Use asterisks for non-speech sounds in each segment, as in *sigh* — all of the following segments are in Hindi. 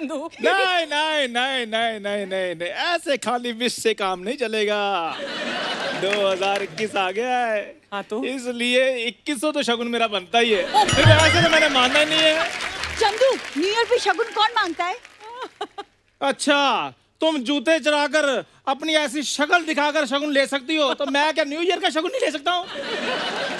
चंदू नहीं नहीं नहीं नहीं नहीं नहीं नहीं। ऐसे खाली विश से काम नहीं चलेगा। 2021 आ गया है। हाँ तो? इसलिए 2100 तो शगुन मेरा बनता ही है। फिर वैसे तो मैंने मानना ही नहीं है। चंदू न्यू ईयर पे शगुन कौन माँगता है? अच्छा तुम जूते चराकर अपनी ऐसी शक्ल दिखाकर शगुन ले सकती हो तो मैं क्या न्यू ईयर का शगुन नहीं ले सकता हूँ?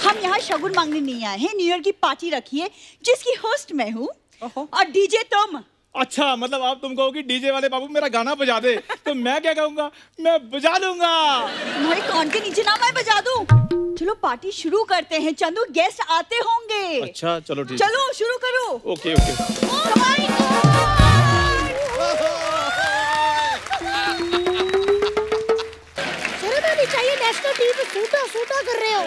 हम यहाँ शगुन मांगने नहीं आए हैं। न्यू ईयर की पार्टी रखी है जिसकी होस्ट मैं हूँ। और डीजे तुम। अच्छा मतलब आप तुम कहो कि डीजे वाले बाबू मेरा गाना बजा दे तो मैं क्या कहूँगा? मैं बजा लूँगा। तुम्हारे कान के नीचे ना मैं बजा दूँ? चलो पार्टी शुरू करते हैं। चंदू गेस्ट आते होंगे। अच्छा चलो ठीक। चलो शुरू करो। Okay okay. चाहिए नेशनल टीवी पे सूटा सूटा कर रहे हो।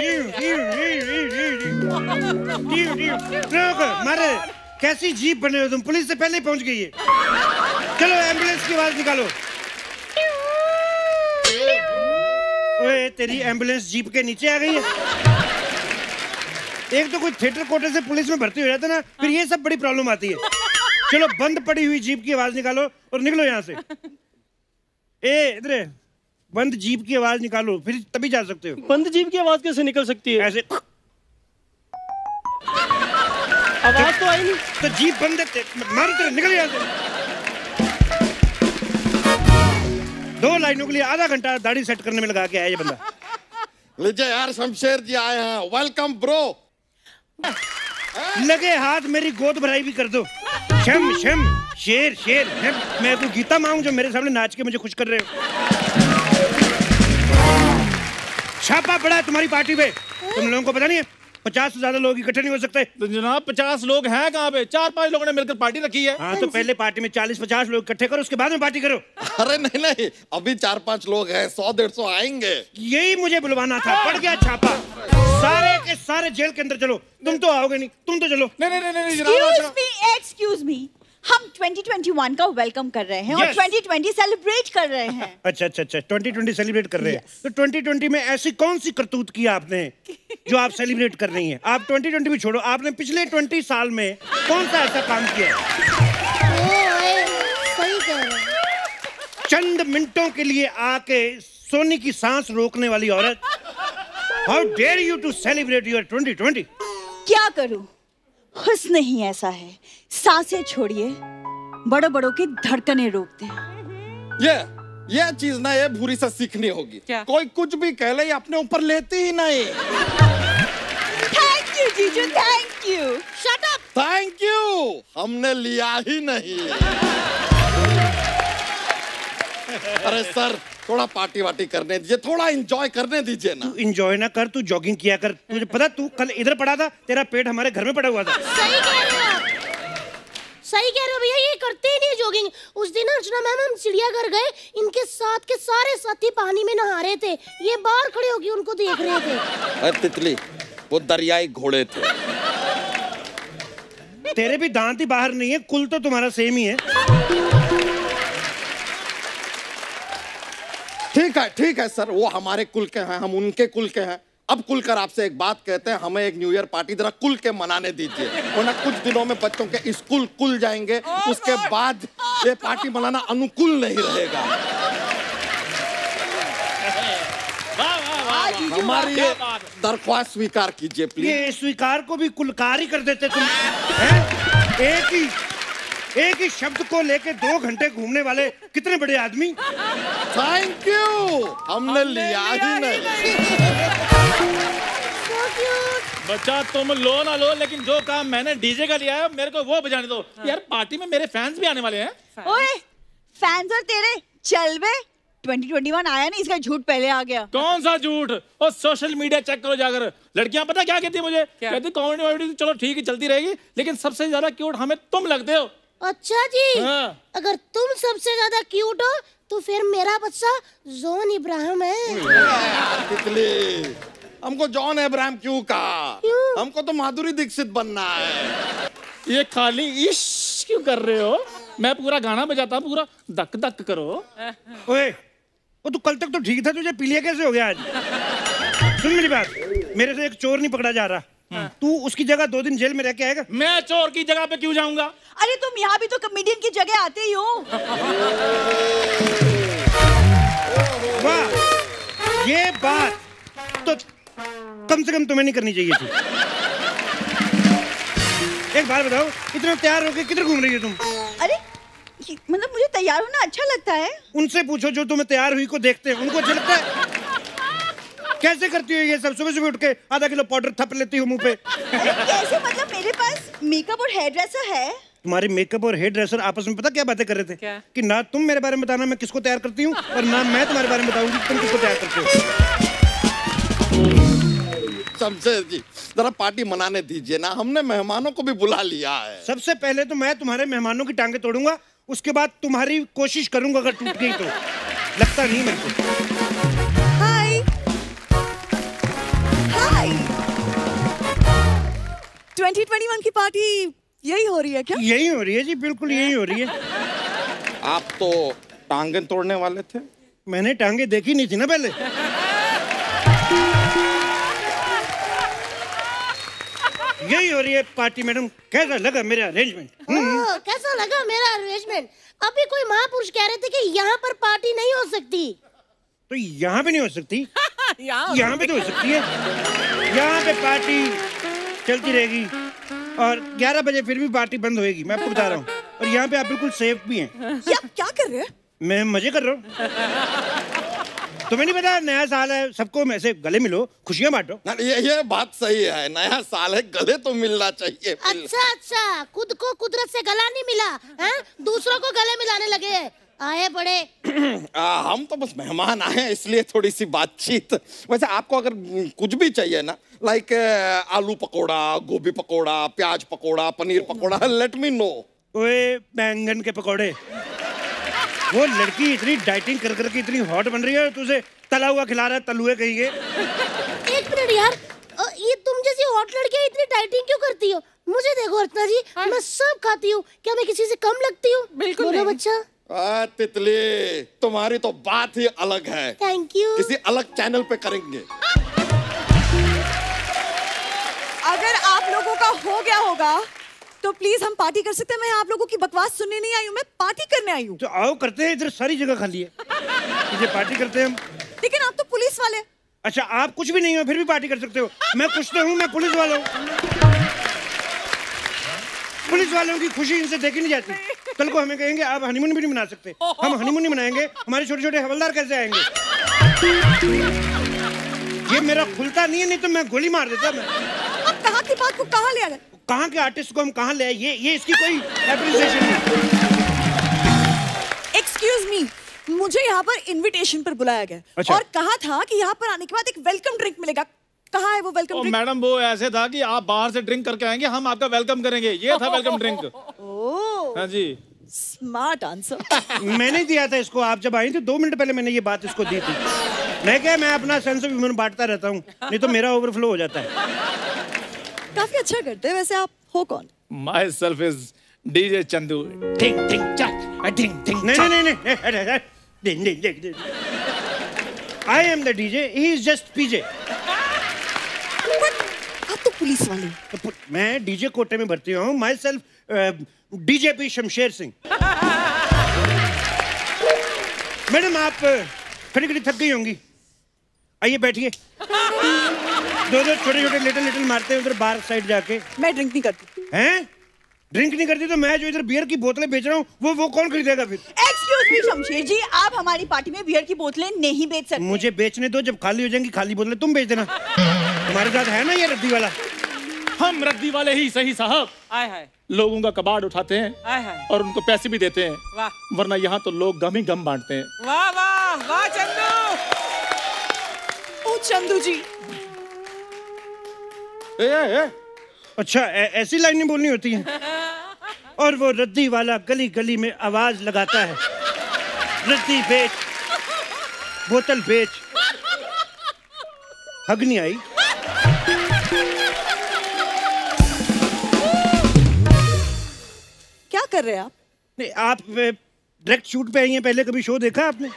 *laughs* मारे कैसी जीप बने हो तुम? पुलिस से पहले ही पहुँच गई है। चलो एंबुलेंस की आवाज़ निकालो। ओए तेरी एंबुलेंस जीप के नीचे आ गई है। एक तो कोई थिएटर कोटे से पुलिस में भर्ती हो जाता ना फिर ये सब बड़ी प्रॉब्लम आती है। चलो बंद पड़ी हुई जीप की आवाज़ निकालो और निकलो यहाँ से। ए इधर। बंद जीप की आवाज़ निकालो फिर तभी जा सकते हो। बंद जीप की आवाज़ कैसे निकल सकती है? ऐसे। आवाज़ तो आई नहीं। तो जीप बंद मारो तेरे निकल यहाँ से। दो लाइनों के लिए आधा घंटा दाढ़ी सेट करने में लगा के आया ये बंदा। लीजिए यार शमशेर जी आए हैं। वेलकम ब्रो लगे हाथ मेरी गोद भराई भी कर दो। शम शम शेर शेर शम। मैं तो गीता माऊं जो मेरे सामने नाच के मुझे खुश कर रहे हो। छापा पड़ा है तुम्हारी पार्टी पे। तुम लोगों को पता नहीं है? पचास से ज़्यादा लोग इकट्ठे नहीं हो सकते। तो जनाब पचास लोग हैं कहाँ पे? चार पाँच लोगों ने मिलकर पार्टी रखी है। हाँ तो पहले पार्टी में चालीस पचास लोग इकट्ठे करो उसके बाद में पार्टी करो। अरे नहीं नहीं अभी चार पाँच लोग हैं सौ डेढ़ सौ आएँगे। यही मुझे बुलवाना था पड़ गया छापा। सारे के सारे जेल के अंदर चलो तुम तो आओगे नहीं तुम तो चलो। नहीं नहीं नहीं नहीं जनाब एक्सक्यूज। एक्सक्यूज मी हम 2021 का वेलकम *laughs* कर रहे हैं yes. और 2020 सेलिब्रेट कर रहे हैं। अच्छा अच्छा अच्छा ट्वेंटी ट्वेंटी सेलिब्रेट कर रहे हैं। तो ट्वेंटी ट्वेंटी में ऐसी कौन सी करतूत की आपने जो आप सेलिब्रेट कर रही हैं? आप ट्वेंटी ट्वेंटी भी छोड़ो। आपने पिछले ट्वेंटी साल में कौन सा ऐसा काम किया? सही कह रहे चंद मिनटों के लिए आके सोनी की सांस रोकने वाली औरत how dare you to celebrate your twenty twenty क्या करूँ? हुस्न ही ऐसा है। साँसें छोड़िए बड़ो बड़ों की धड़कने रोकते हैं। ये ये चीज़ ना ये भूरी से सीखनी होगी। क्या? कोई कुछ भी कह ले अपने ऊपर लेती ही नहीं। थैंक यू जीजू thank you shut up thank you हमने लिया ही नहीं। *laughs* अरे सर थोड़ा पार्टी वार्टी करने दीजिए थोड़ा एंजॉय करने दीजिए ना। तू इंजॉय ना कर तू जॉगिंग किया कर। तुझे पता तू कल इधर पड़ा था तेरा पेट हमारे घर में पड़ा हुआ था। सही कह रहे हो सही कह रहे हो भैया ये करते ही नहीं जॉगिंग उस दिन अर्चना मैम हम चिड़ियाघर गए इनके साथ के सारे साथी पानी में नहा रहे थे। ये बाहर खड़े होके उनको देख रहे थे। अरे तितली वो दरियाई घोड़े थे। तेरे भी दांत ही बाहर नहीं है कुल तो तुम्हारा सेम ही है। ठीक है ठीक है सर वो हमारे कुल के हैं हम उनके कुल के हैं। अब कुल कर आपसे एक बात कहते हैं हमें एक न्यू ईयर पार्टी जरा कुल के मनाने दीजिए। वरना कुछ दिनों में बच्चों के स्कूल कुल जाएँगे उसके बाद ये पार्टी मनाना अनुकूल नहीं रहेगा। वाह वाह वाह वाह। हमारी ये दरख्वास्त स्वीकार कीजिए प्लीज़ ये स्वीकार को भी कुलकार ही कर देते तुम। एक ही एक ही शब्द को लेके दो घंटे घूमने वाले कितने बड़े आदमी? थैंक यू हमने लिया ही नहीं। बच्चा तुम लो ना लो लेकिन जो काम मैंने डीजे का लिया है मेरे को वो बजाने दो। हाँ। यार पार्टी में मेरे फैंस भी आने वाले हैं। ओए फैंस और तेरे चल बे 2021 आया नहीं इसका झूठ पहले आ गया। कौन सा झूठ? और सोशल मीडिया चेक करो जाकर। लड़कियाँ पता क्या कहती है मुझे? क्या? कहती कॉमेडी तो चलो ठीक है चलती रहेगी लेकिन सबसे ज़्यादा क्यूट हमें तुम लगते हो। अच्छा जी हाँ। अगर तुम सबसे ज़्यादा क्यूट हो तो फिर मेरा बच्चा जोन इब्राहिम है। तितली। हमको जॉन अब्राहम क्यों कहा? हमको तो माधुरी दीक्षित बनना है। ये खाली इश क्यों कर रहे हो? मैं पूरा गाना बजाता पूरा धक धक करो। ओए वो तू कल तक तो ठीक था तुझे पीलिया कैसे हो गया आज? सुन मेरी बात मेरे से एक चोर नहीं पकड़ा जा रहा। तू उसकी जगह दो दिन जेल में रह के आएगा? मैं चोर की जगह पे क्यों जाऊँगा? अरे तुम यहाँ भी तो कमेडियन की जगह आते ही हो। वाह ये बात तो कम से कम तुम्हें नहीं करनी चाहिए थी। एक बार बताओ इतना तैयार होके किधर घूम रही हो तुम? अरे मतलब मुझे तैयार होना अच्छा लगता है। उनसे पूछो जो तुम्हें तैयार हुई को देखते हैं उनको अच्छा लगता है। कैसे करती हो ये सब? सुबह सुबह उठ के आधा किलो पाउडर थप लेती हो मुँह पे। कैसे? मतलब मेरे पास मेकअप और हेयर ड्रेसर है। तुम्हारे मेकअप और हेयर ड्रेसर आपस में पता क्या बातें कर रहे थे? क्या? कि ना तुम मेरे बारे में बताना मैं किसको तैयार करती हूँ और ना मैं तुम्हारे बारे में बताऊँगी तुम किसको तैयार करते हो। शमशेर जी जरा पार्टी मनाने दीजिए ना हमने मेहमानों को भी बुला लिया है। सबसे पहले तो मैं तुम्हारे मेहमानों की टांगे तोड़ूँगा उसके बाद तुम्हारी कोशिश करूँगा अगर टूट गई तो। लगता नहीं मेरे को। हाय। हाय। 2021 की पार्टी यही हो रही है क्या? यही हो रही है जी बिल्कुल यही हो रही है। *laughs* आप तो टांगे तोड़ने वाले थे। मैंने टांगे देखी नहीं थी ना पहले। यही हो रही है पार्टी मैडम। कैसा लगा मेरा अरेंजमेंट ओह, कैसा लगा मेरा अरेंजमेंट अभी कोई महापुरुष कह रहे थे कि यहाँ पर पार्टी नहीं हो सकती। तो यहाँ पे नहीं हो सकती? *laughs* यहाँ यहाँ पे तो हो। सकती है। यहाँ पे पार्टी चलती रहेगी। और 11 बजे फिर भी पार्टी बंद होएगी मैं आपको बता रहा हूँ। और यहाँ पे आप बिल्कुल सेफ़ भी हैं। ये आप क्या कर रहे हैं? मैं मज़े कर रहा हूँ। तुम्हें नहीं पता नया साल है सबको ऐसे गले मिलो खुशियाँ बांटो। ये ये बात सही है नया साल है गले तो मिलना चाहिए। अच्छा अच्छा खुद को कुदरत से गला नहीं मिला हैं? दूसरों को गले मिलाने लगे हैं। आए बड़े। *clears throat* आ, हम तो बस मेहमान आए हैं इसलिए थोड़ी सी बातचीत। वैसे आपको अगर कुछ भी चाहिए ना लाइक आलू पकोड़ा गोभी पकोड़ा प्याज pakora paneer pakora let me know ओए बैंगन के पकौड़े। वो लड़की इतनी डाइटिंग कर करके इतनी हॉट बन रही है तुझे तला हुआ खिला रहा है तलुए कहीं के। एक मिनट यार ये तुम जैसी हॉट लड़कियाँ इतनी डाइटिंग क्यों करती हो? मुझे देखो अर्चना जी हाँ? मैं सब खाती हूँ। क्या मैं किसी से कम लगती हूँ? बिल्कुल बोलो नहीं। बच्चा। आ, तितली तुम्हारी तो बात ही अलग है। थैंक यू किसी अलग चैनल पे करेंगे। अगर आप लोगों का हो गया होगा तो प्लीज़ हम पार्टी कर सकते हैं। मैं आप लोगों की बकवास सुनने नहीं आई हूँ मैं पार्टी करने आई हूँ। तो आओ करते हैं इधर सारी जगह खाली है। पार्टी करते हैं हम। लेकिन आप तो पुलिस वाले अच्छा आप कुछ भी नहीं हो फिर भी पार्टी कर सकते हो। मैं कुछ तो हूँ मैं पुलिस वाला हूँ। पुलिस वालों की खुशी इनसे देखी नहीं जाती। कल को हमें कहेंगे आप हनीमून भी नहीं मना सकते। हम हनीमून नहीं मनाएँगे हमारे छोटे छोटे हवलदार कैसे आएँगे? ये मेरा खुलता नहीं है नहीं तो मैं गोली मार देता मैं आप कहाँ की बात को कहाँ ले आ गए कहाँ के आर्टिस्ट को हम कहाँ ले आए? ये ये इसकी कोई एप्रिसिएशन नहीं। एक्सक्यूज मी मुझे यहाँ पर इनविटेशन पर बुलाया गया। अच्छा। और कहा था कि यहाँ पर आने के बाद एक वेलकम ड्रिंक मिलेगा। कहाँ है वो वेलकम ड्रिंक मैडम वो ऐसे था कि आप बाहर से ड्रिंक करके आएँगे हम आपका वेलकम करेंगे। ये था वेलकम ड्रिंक *laughs* हाँ जी। स्मार्ट आंसर *laughs* मैंने दिया था इसको आप जब आई थी दो मिनट पहले मैंने ये बात इसको दी थी। मैं क्या मैं अपना सेंस ऑफ़ ह्यूमर बांटता रहता हूँ नहीं तो मेरा ओवरफ्लो हो जाता है। काफ़ी अच्छा करते हैं। वैसे आप हो कौन? Myself is DJ Chandu टिंग चक टिंग टिंग नहीं नहीं नहीं नहीं नहीं, नहीं, नहीं, नहीं, नहीं। I am the DJ, he is just PJ. But आप तो पुलिस वाले हैं। तो पु- मैं डीजे कोटे में भर्ती हुआ हूँ। Myself DGP Shamsher Singh madam आप खड़ी खड़ी थक गई होंगी। आइए बैठिए। दो दो छोटे छोटे लिटिल लिटिल मारते हैं उधर बाहर साइड जाके। मैं ड्रिंक नहीं करती। हैं? ड्रिंक नहीं करती तो मैं जो इधर बियर की बोतलें बेच रहा हूँ वो वो कौन खरीदेगा फिर? एक्सक्यूज मी शमशेर जी आप हमारी पार्टी में बियर की बोतलें नहीं बेच सकते। मुझे बेचने दो जब खाली हो जाएँगी खाली बोतलें तुम बेच देना। तुम्हारे साथ है ना ये रद्दी वाला? हम रद्दी वाले ही सही साहब। आय हाय लोगों का कबाड़ उठाते हैं आय हाय और उनको पैसे भी देते हैं। वाह। वरना यहाँ तो लोग गम ही गम बांटते हैं। वाह वाह वाह चंदू। ओ चंदू जी। ए, ए, ए, अच्छा ऐ- ऐसी लाइनें बोलनी होती हैं। और वो रद्दी वाला गली गली में आवाज़ लगाता है। रद्दी बेच बोतल बेच। हग नहीं आई। क्या कर रहे हैं आप? नहीं आप डायरेक्ट शूट पे आई हैं पहले कभी शो देखा आपने?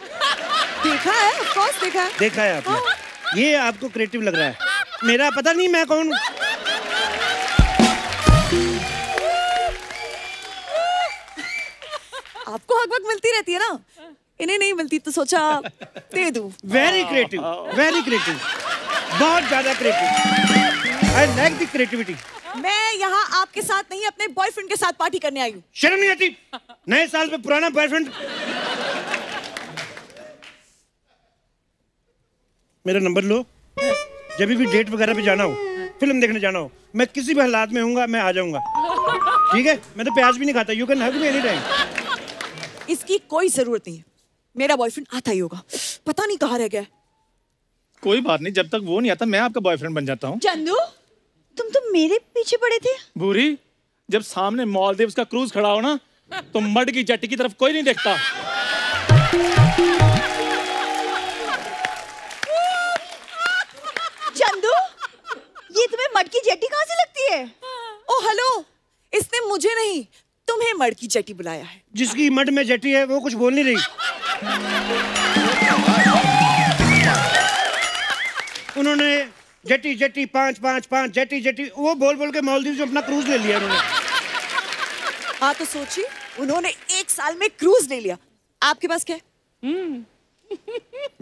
देखा है ऑफ़ कोर्स देखा है। देखा है आपने। ये आपको क्रिएटिव लग रहा है। मेरा पता नहीं मैं कौन। हूँ आपको हक वक्त मिलती रहती है ना? इन्हें नहीं मिलती तो सोचा दे दूँ। वेरी क्रिएटिव वेरी क्रिएटिव बहुत ज़्यादा creative I like the creativity मैं यहाँ आपके साथ नहीं अपने बॉयफ्रेंड के साथ पार्टी करने आई हूँ। शर्म नहीं आती। नए साल पे पुराना बॉयफ्रेंड मेरा नंबर लो। जब भी डेट वगैरह पे जाना हो फ़िल्म देखने जाना हो मैं किसी भी हालात में हूँ मैं आ जाऊँगा। ठीक है? मैं तो प्याज भी नहीं खाता you can hug me any time इसकी कोई ज़रूरत नहीं है। मेरा बॉयफ्रेंड आता ही होगा। पता नहीं कहाँ रह गया कोई बात नहीं जब तक वो नहीं आता मैं आपका बॉयफ्रेंड बन जाता हूँ। चंदू तुम तो मेरे पीछे पड़े थे। भूरी जब सामने मालदीव्स का क्रूज खड़ा हो ना तो मड की जट्टी की तरफ़ कोई नहीं देखता। तुम्हें मटकी जेटी कहाँ से लगती है? Oh hello. इसने मुझे नहीं तुम्हें मड़ की चटी बुलाया है। जिसकी मड में जटी है वो कुछ बोल नहीं रही। उन्होंने जटी जटी पाँच पाँच पाँच जटी जटी वो बोल बोल के मालदीव से अपना क्रूज ले लिया उन्होंने। हाँ तो सोचिए उन्होंने एक साल में क्रूज ले लिया। आपके पास क्या है?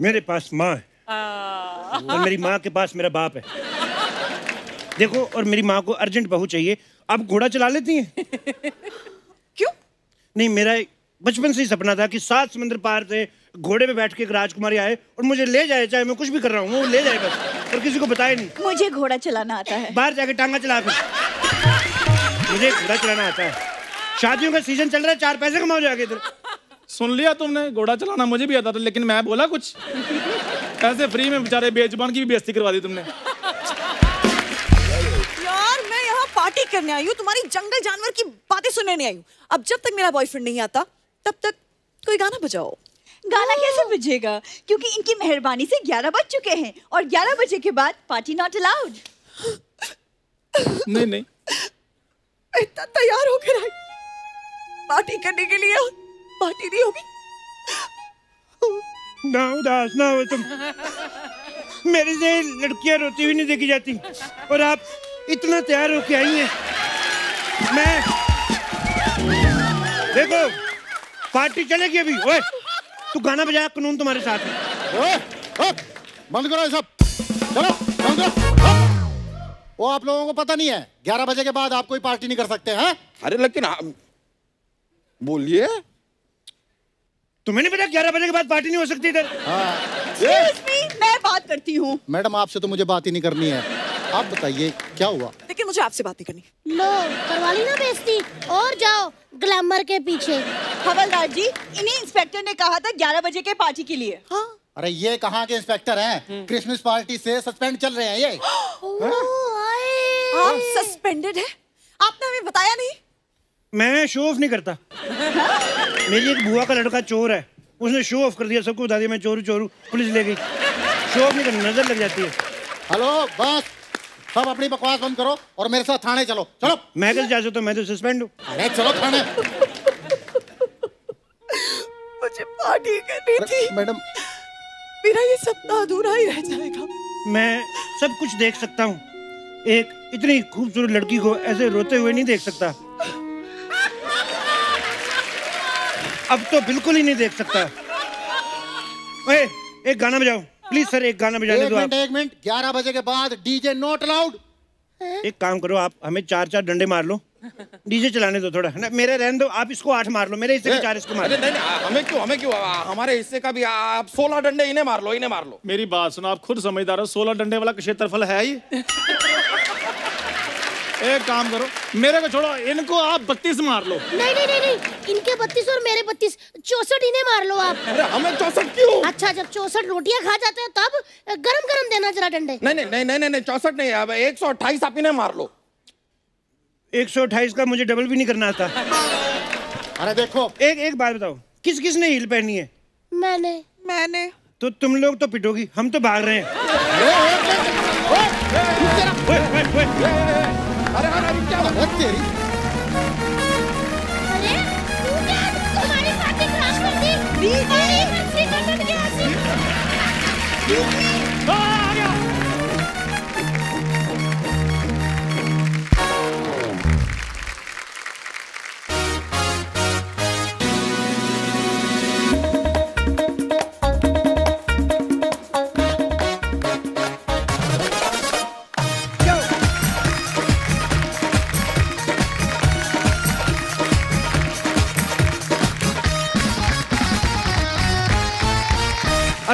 मेरे पास माँ है। और मेरी माँ के पास मेरा बाप है। देखो और मेरी माँ को अर्जेंट बहू चाहिए। आप घोड़ा चला लेती हैं? *laughs* क्यों? नहीं मेरा बचपन से ही सपना था कि सात समंदर पार से घोड़े पे बैठ के एक राजकुमारी आए और मुझे ले जाए चाहे मैं कुछ भी कर रहा हूँ वो ले जाए बस और किसी को बताए नहीं। मुझे घोड़ा चलाना आता है। बाहर जाके टांगा चला फिर मुझे घोड़ा चलाना आता है। शादियों का सीज़न चल रहा है चार पैसे कमाओ जाके इधर। सुन लिया तुमने घोड़ा चलाना मुझे भी आता था लेकिन मैं बोला कुछ? *laughs* ऐसे फ्री में बेचारे बेजबान की भी बेइज्जती करवा दी तुमने। पार्टी करने आई हूँ तुम्हारी जंगल जानवर की बातें सुनने नहीं आई हूँ। अब जब तक मेरा बॉयफ्रेंड नहीं आता तब तक कोई गाना बजाओ। गाना कैसे बजेगा? क्योंकि इनकी मेहरबानी से 11 बज चुके हैं और 11 बजे के बाद पार्टी नॉट अलाउड नहीं नहीं। इतना तैयार होकर आई पार्टी करने के लिए पार्टी नहीं होगी। ना उदास ना हो तुम। मेरे से लड़कियाँ रोती हुई नहीं देखी जाती। और आप इतना तैयार होके आई हैं। मैं देखो पार्टी चलेगी अभी। ओए तू गाना बजाया कानून तुम्हारे साथ है। ओए, बंद करो ये सब। चलो बंद करो। वो आप लोगों को पता नहीं है ग्यारह बजे के बाद आप कोई पार्टी नहीं कर सकते हैं? अरे लेकिन हम- बोलिए। तुम्हें नहीं पता ग्यारह बजे के बाद पार्टी नहीं हो सकती इधर? ये मैं बात करती हूँ। मैडम आपसे तो मुझे बात ही नहीं करनी है। आप बताइए क्या हुआ? लेकिन मुझे आपसे बात नहीं करनी। लो करवा ली ना बेइज्जती। और जाओ ग्लैमर के पीछे। हवलदार जी इन्हीं इंस्पेक्टर ने कहा था 11 बजे के पार्टी के लिए। हाँ। अरे ये कहाँ के इंस्पेक्टर हैं? क्रिसमस पार्टी से सस्पेंड चल रहे हैं ये। आप सस्पेंडेड है? आपने हमें बताया नहीं। मैं शो ऑफ़ नहीं करता। मेरी एक बुआ का लड़का चोर है। उसने शो ऑफ़ कर दिया सबको बता दिया मैं चोरू चोरू पुलिस ले गई। शो ऑफ़ नहीं करना नज़र लग जाती है। हेलो बस। सब अपनी बकवास बंद करो और मेरे साथ थाने चलो। चलो। मैं कैसे जा सकता मैं तो सस्पेंड हूँ। अरे चलो थाने। मुझे पार्टी करनी थी। मैडम। मेरा ये सपना अधूरा ही रह जाएगा। मैं सब कुछ देख सकता हूँ। एक इतनी खूबसूरत लड़की को ऐसे रोते हुए नहीं देख सकता। अब तो बिल्कुल ही नहीं देख सकता। ओए, एक गाना बजाओ। प्लीज़ सर एक गाना बजाने एक दो आप। एक मिनट। ग्यारह बजे के बाद डीजे नॉट अलाउड एक काम करो आप हमें चार चार डंडे मार लो। डीजे चलाने दो थोड़ा। ना मेरे रहने दो आप इसको आठ मार लो। मेरे हिस्से के चार इसको मार लो। नहीं नहीं हमें क्यों हमें क्यों? हमारे हिस्से का भी आप सोलह डंडे इन्हें मार लो इन्हें मार लो। मेरी बात सुनो आप खुद समझदार हो सोलह डंडे वाला क्षेत्रफल है ये *laughs* एक काम करो मेरे को छोड़ो इनको आप बत्तीस मार लो नहीं नहीं नहीं नहीं इनके बत्तीस और मेरे बत्तीस चौसठ इन्हें मार लो आप अरे हमें चौसठ क्यों अच्छा जब चौसठ रोटियाँ खा जाते हो तब गरम गरम देना जरा डंडे नहीं नहीं नहीं नहीं नहीं चौसठ नहीं अब एक सौ अट्ठाईस आप इन्हें मार लो एक सौ अट्ठाईस का मुझे डबल भी नहीं करना आता अरे देखो एक एक बात बताओ किस किस ने हील पहनी है मैंने मैंने तो तुम लोग तो पिटोगी हम तो भाग रहे हैं क्या तेरी? अरे तू क्या तुम्हारी खराब कर दी? अरे गया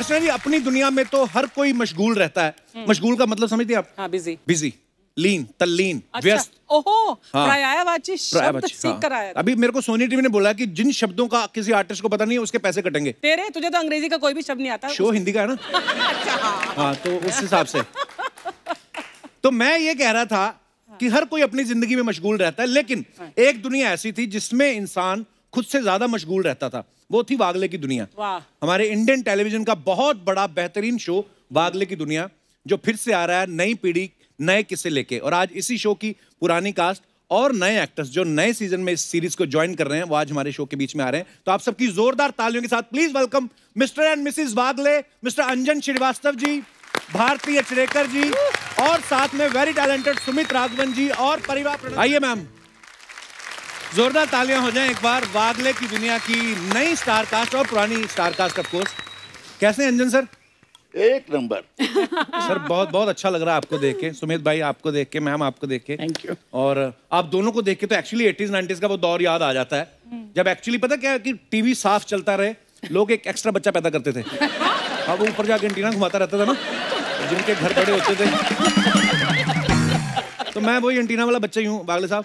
अर्चना जी अपनी दुनिया में तो हर कोई मशगूल रहता है। मशगूल का मतलब समझते आप? हाँ बिज़ी बिज़ी लीन तल्लीन अच्छा व्यस्त। ओहो हाँ। पर्यायवाची शब्द सीख कर हाँ। आया अभी मेरे को सोनी टीवी ने बोला कि जिन शब्दों का किसी आर्टिस्ट को पता नहीं है उसके पैसे कटेंगे। तेरे तुझे तो अंग्रेज़ी का कोई भी शब्द नहीं आता। शो हिंदी का है ना? *laughs* अच्छा हाँ। हाँ तो उस हिसाब से। तो मैं ये कह रहा था कि हर कोई अपनी ज़िंदगी में मशगूल रहता है लेकिन एक दुनिया ऐसी थी जिसमें इंसान खुद से ज़्यादा मशगूल रहता था। वो थी वागले की दुनिया। हमारे इंडियन टेलीविज़न का बहुत बड़ा बेहतरीन शो वागले की दुनिया जो फिर से आ रहा है नई पीढ़ी नए किस्से लेके। और आज इसी शो की पुरानी कास्ट और नए एक्टर्स जो नए सीज़न में इस सीरीज़ को ज्वाइन कर रहे हैं वो आज हमारे शो के बीच में आ रहे हैं। तो आप सबकी जोरदार तालियों के साथ please welcome mister and missus Wagle mister Anjan Srivastava ji Bharati Achrekar ji और साथ में वेरी टैलेंटेड सुमित राघवन जी और परिवार आइए मैम जोरदार तालियाँ हो जाएँ एक बार वागले की दुनिया की नई स्टार कास्ट और पुरानी स्टार कास्ट ऑफ़ कोर्स कैसे हैं अंजन सर? एक नंबर। *laughs* सर बहुत बहुत अच्छा लग रहा है आपको देख के। सुमित भाई आपको देख के मैम आपको देख के। Thank you. और आप दोनों को देख के तो एक्चुअली एटीज नाइनटीज का वो दौर याद आ जाता है। जब एक्चुअली पता क्या है कि टीवी साफ़ चलता रहे लोग एक एक्स्ट्रा बच्चा पैदा करते थे। *laughs* अब वो ऊपर जाके एंटीना घुमाता रहता था ना जिनके घर बड़े होते थे। *laughs* तो मैं वही एंटीना वाला बच्चा ही हूँ बागले साहब।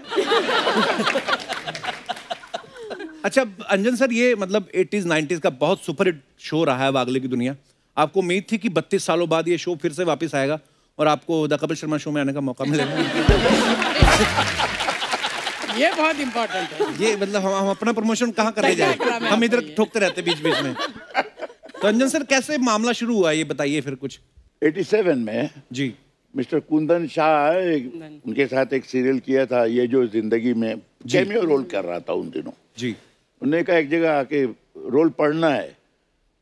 अच्छा अंजन सर ये मतलब 80s 90s का बहुत सुपर हिट शो रहा है वागले की दुनिया। आपको उम्मीद थी कि 32 सालों बाद ये शो फिर से वापस आएगा और आपको द कपिल शर्मा शो में आने का मौका मिलेगा। *laughs* ये बहुत इम्पोर्टेंट है। ये मतलब हम, हम अपना प्रमोशन कहाँ कर रहे जाए? हम इधर ठोकते रहते बीच बीच में। तो अंजन सर कैसे मामला शुरू हुआ ये बताइए फिर कुछ। 87 में जी। मिस्टर कुंदन शाह उनके साथ एक सीरियल किया था ये जो ज़िंदगी में कैमियो रोल कर रहा था उन दिनों। जी। उन्होंने कहा एक जगह आके रोल पढ़ना है।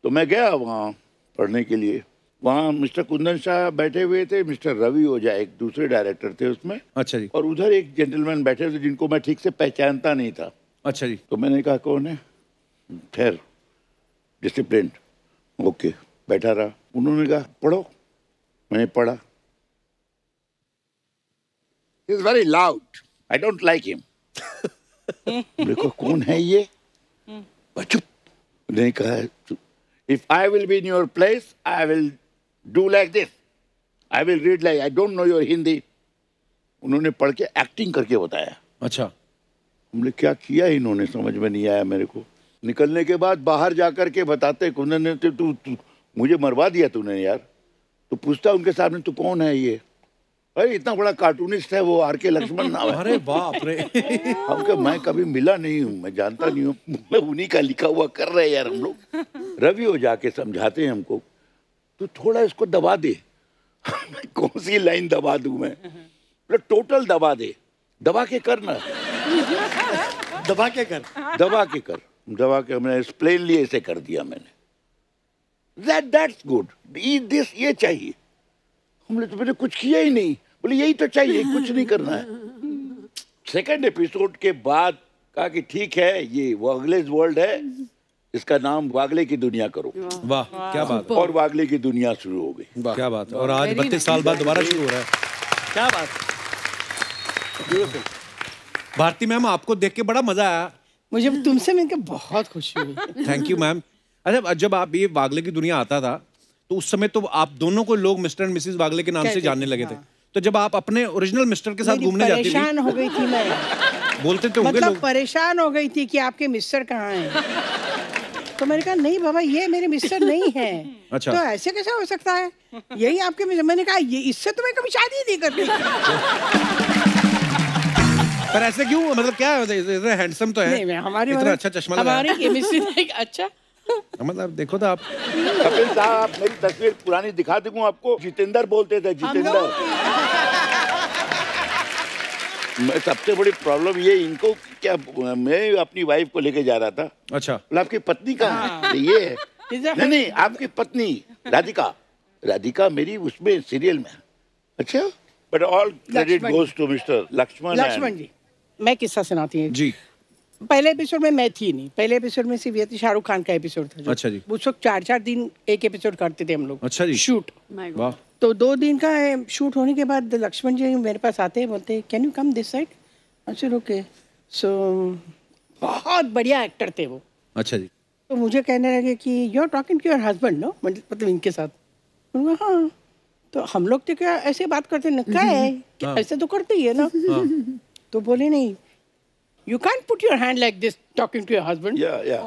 तो मैं गया वहाँ पढ़ने के लिए। वहाँ मिस्टर कुंदन शाह बैठे हुए थे मिस्टर रवि ओझा एक दूसरे डायरेक्टर थे उसमें। अच्छा जी। और उधर एक जेंटलमैन बैठे थे जिनको मैं ठीक से पहचानता नहीं था। अच्छा जी। तो मैंने कहा कौन है? ठहर डिसिप्लिन ओके बैठा रहा। उन्होंने कहा पढ़ो। मैंने पढ़ा। Is very loud I don't like him देखो कौन है ये? चुप उन्होंने कहा if I will be in your place I will do like this I will read like I don't know your Hindi उन्होंने पढ़ के एक्टिंग करके बताया। अच्छा। हमने क्या किया इन्होंने? समझ में नहीं आया मेरे को। निकलने के बाद बाहर जा कर के बताते कुंदन ने तू तू मुझे मरवा दिया तूने यार। तो पूछता उनके सामने तू कौन है ये? अरे इतना बड़ा कार्टूनिस्ट है वो आर के लक्ष्मण नाम है। अरे बाप रे। हम क्या मैं कभी मिला नहीं हूँ मैं जानता नहीं हूँ मैं उन्हीं का लिखा हुआ कर रहे हैं यार हम लोग। रवि हो जाके समझाते हैं हमको तो थोड़ा इसको दबा दे। कौन सी लाइन दबा दूँ मैं? बोले, टोटल दबा दे। दबा के करना दबा के कर। दबा के कर। दबा के मैंने प्लेनली ऐसे कर दिया मैंने। दैट दैट्स गुड दिस ये चाहिए। हमने तो मैंने कुछ किया ही नहीं। बोले यही तो चाहिए कुछ नहीं करना है. सेकंड एपिसोड के बाद कहा कि ठीक है ये वागलेज वर्ल्ड है इसका नाम वागले की दुनिया करो. वाह क्या बात। और वागले की दुनिया शुरू हो गई। क्या बात। और आज बत्तीस साल बाद दोबारा शुरू हो रहा है। क्या बात। भारती मैम आपको देख के बड़ा मज़ा आया। मुझे तुमसे मिलकर बहुत खुशी हुई। थैंक यू मैम अच्छा जब आप ये वागले की दुनिया आता था तो उस समय तो आप दोनों को लोग मिस्टर एंड मिसेस वागले के नाम से जानने लगे थे। हाँ। तो जब आप अपने ओरिजिनल मिस्टर के साथ घूमने जाती परेशान हो गई थी मैं। बोलते तो मतलब लोग। परेशान हो गई थी कि आपके मिस्टर कहाँ हैं? तो मैंने कहा नहीं बाबा ये मेरे मिस्टर नहीं है। अच्छा। तो ऐसे कैसे हो सकता है? यही आपके मिस्टर मैंने कहा ये इससे तो मैं कभी शादी नहीं करती पर ऐसे क्यों? मतलब क्या है? हैंडसम तो है। नहीं हमारी इतना अच्छा चश्मा हमारी केमिस्ट्री *laughs* अच्छा *laughs* मतलब देखो तो आप। कपिल साहब मेरी तस्वीर पुरानी दिखा दूँ आपको? जितेंद्र बोलते थे जितेंद्र। *laughs* मैं सबसे बड़ी प्रॉब्लम ये इनको क्या मैं अपनी वाइफ को लेके जा रहा था। अच्छा। बोला आपकी पत्नी कहाँ है? ये है। नहीं नहीं आपकी पत्नी राधिका। राधिका मेरी उसमें सीरियल में अच्छा? But all credit goes to mister Laxman Laxman ji मैं किस्सा सुनाती हूँ। जी। पहले एपिसोड में मैं थी नहीं। पहले एपिसोड में सिर्फ़ ये थी शाहरुख खान का एपिसोड था जो। अच्छा जी। उस वक्त चार चार दिन एक एपिसोड करते थे हम लोग। अच्छा जी। शूट वाह। तो दो दिन का शूट होने के बाद लक्ष्मण जी मेरे पास आते हैं बोलते can you come this side अच्छा ओके सो बहुत बढ़िया एक्टर थे वो। अच्छा जी। तो मुझे कहने लगे कि you are talking to your husband no मतलब इनके साथ। हाँ। तो हम लोग तो क्या ऐसे बात करते हैं ना क्या *laughs* है। हाँ। ऐसे तो करते ही है ना? तो बोले नहीं you can put your hand like this talking to your husband yeah yeah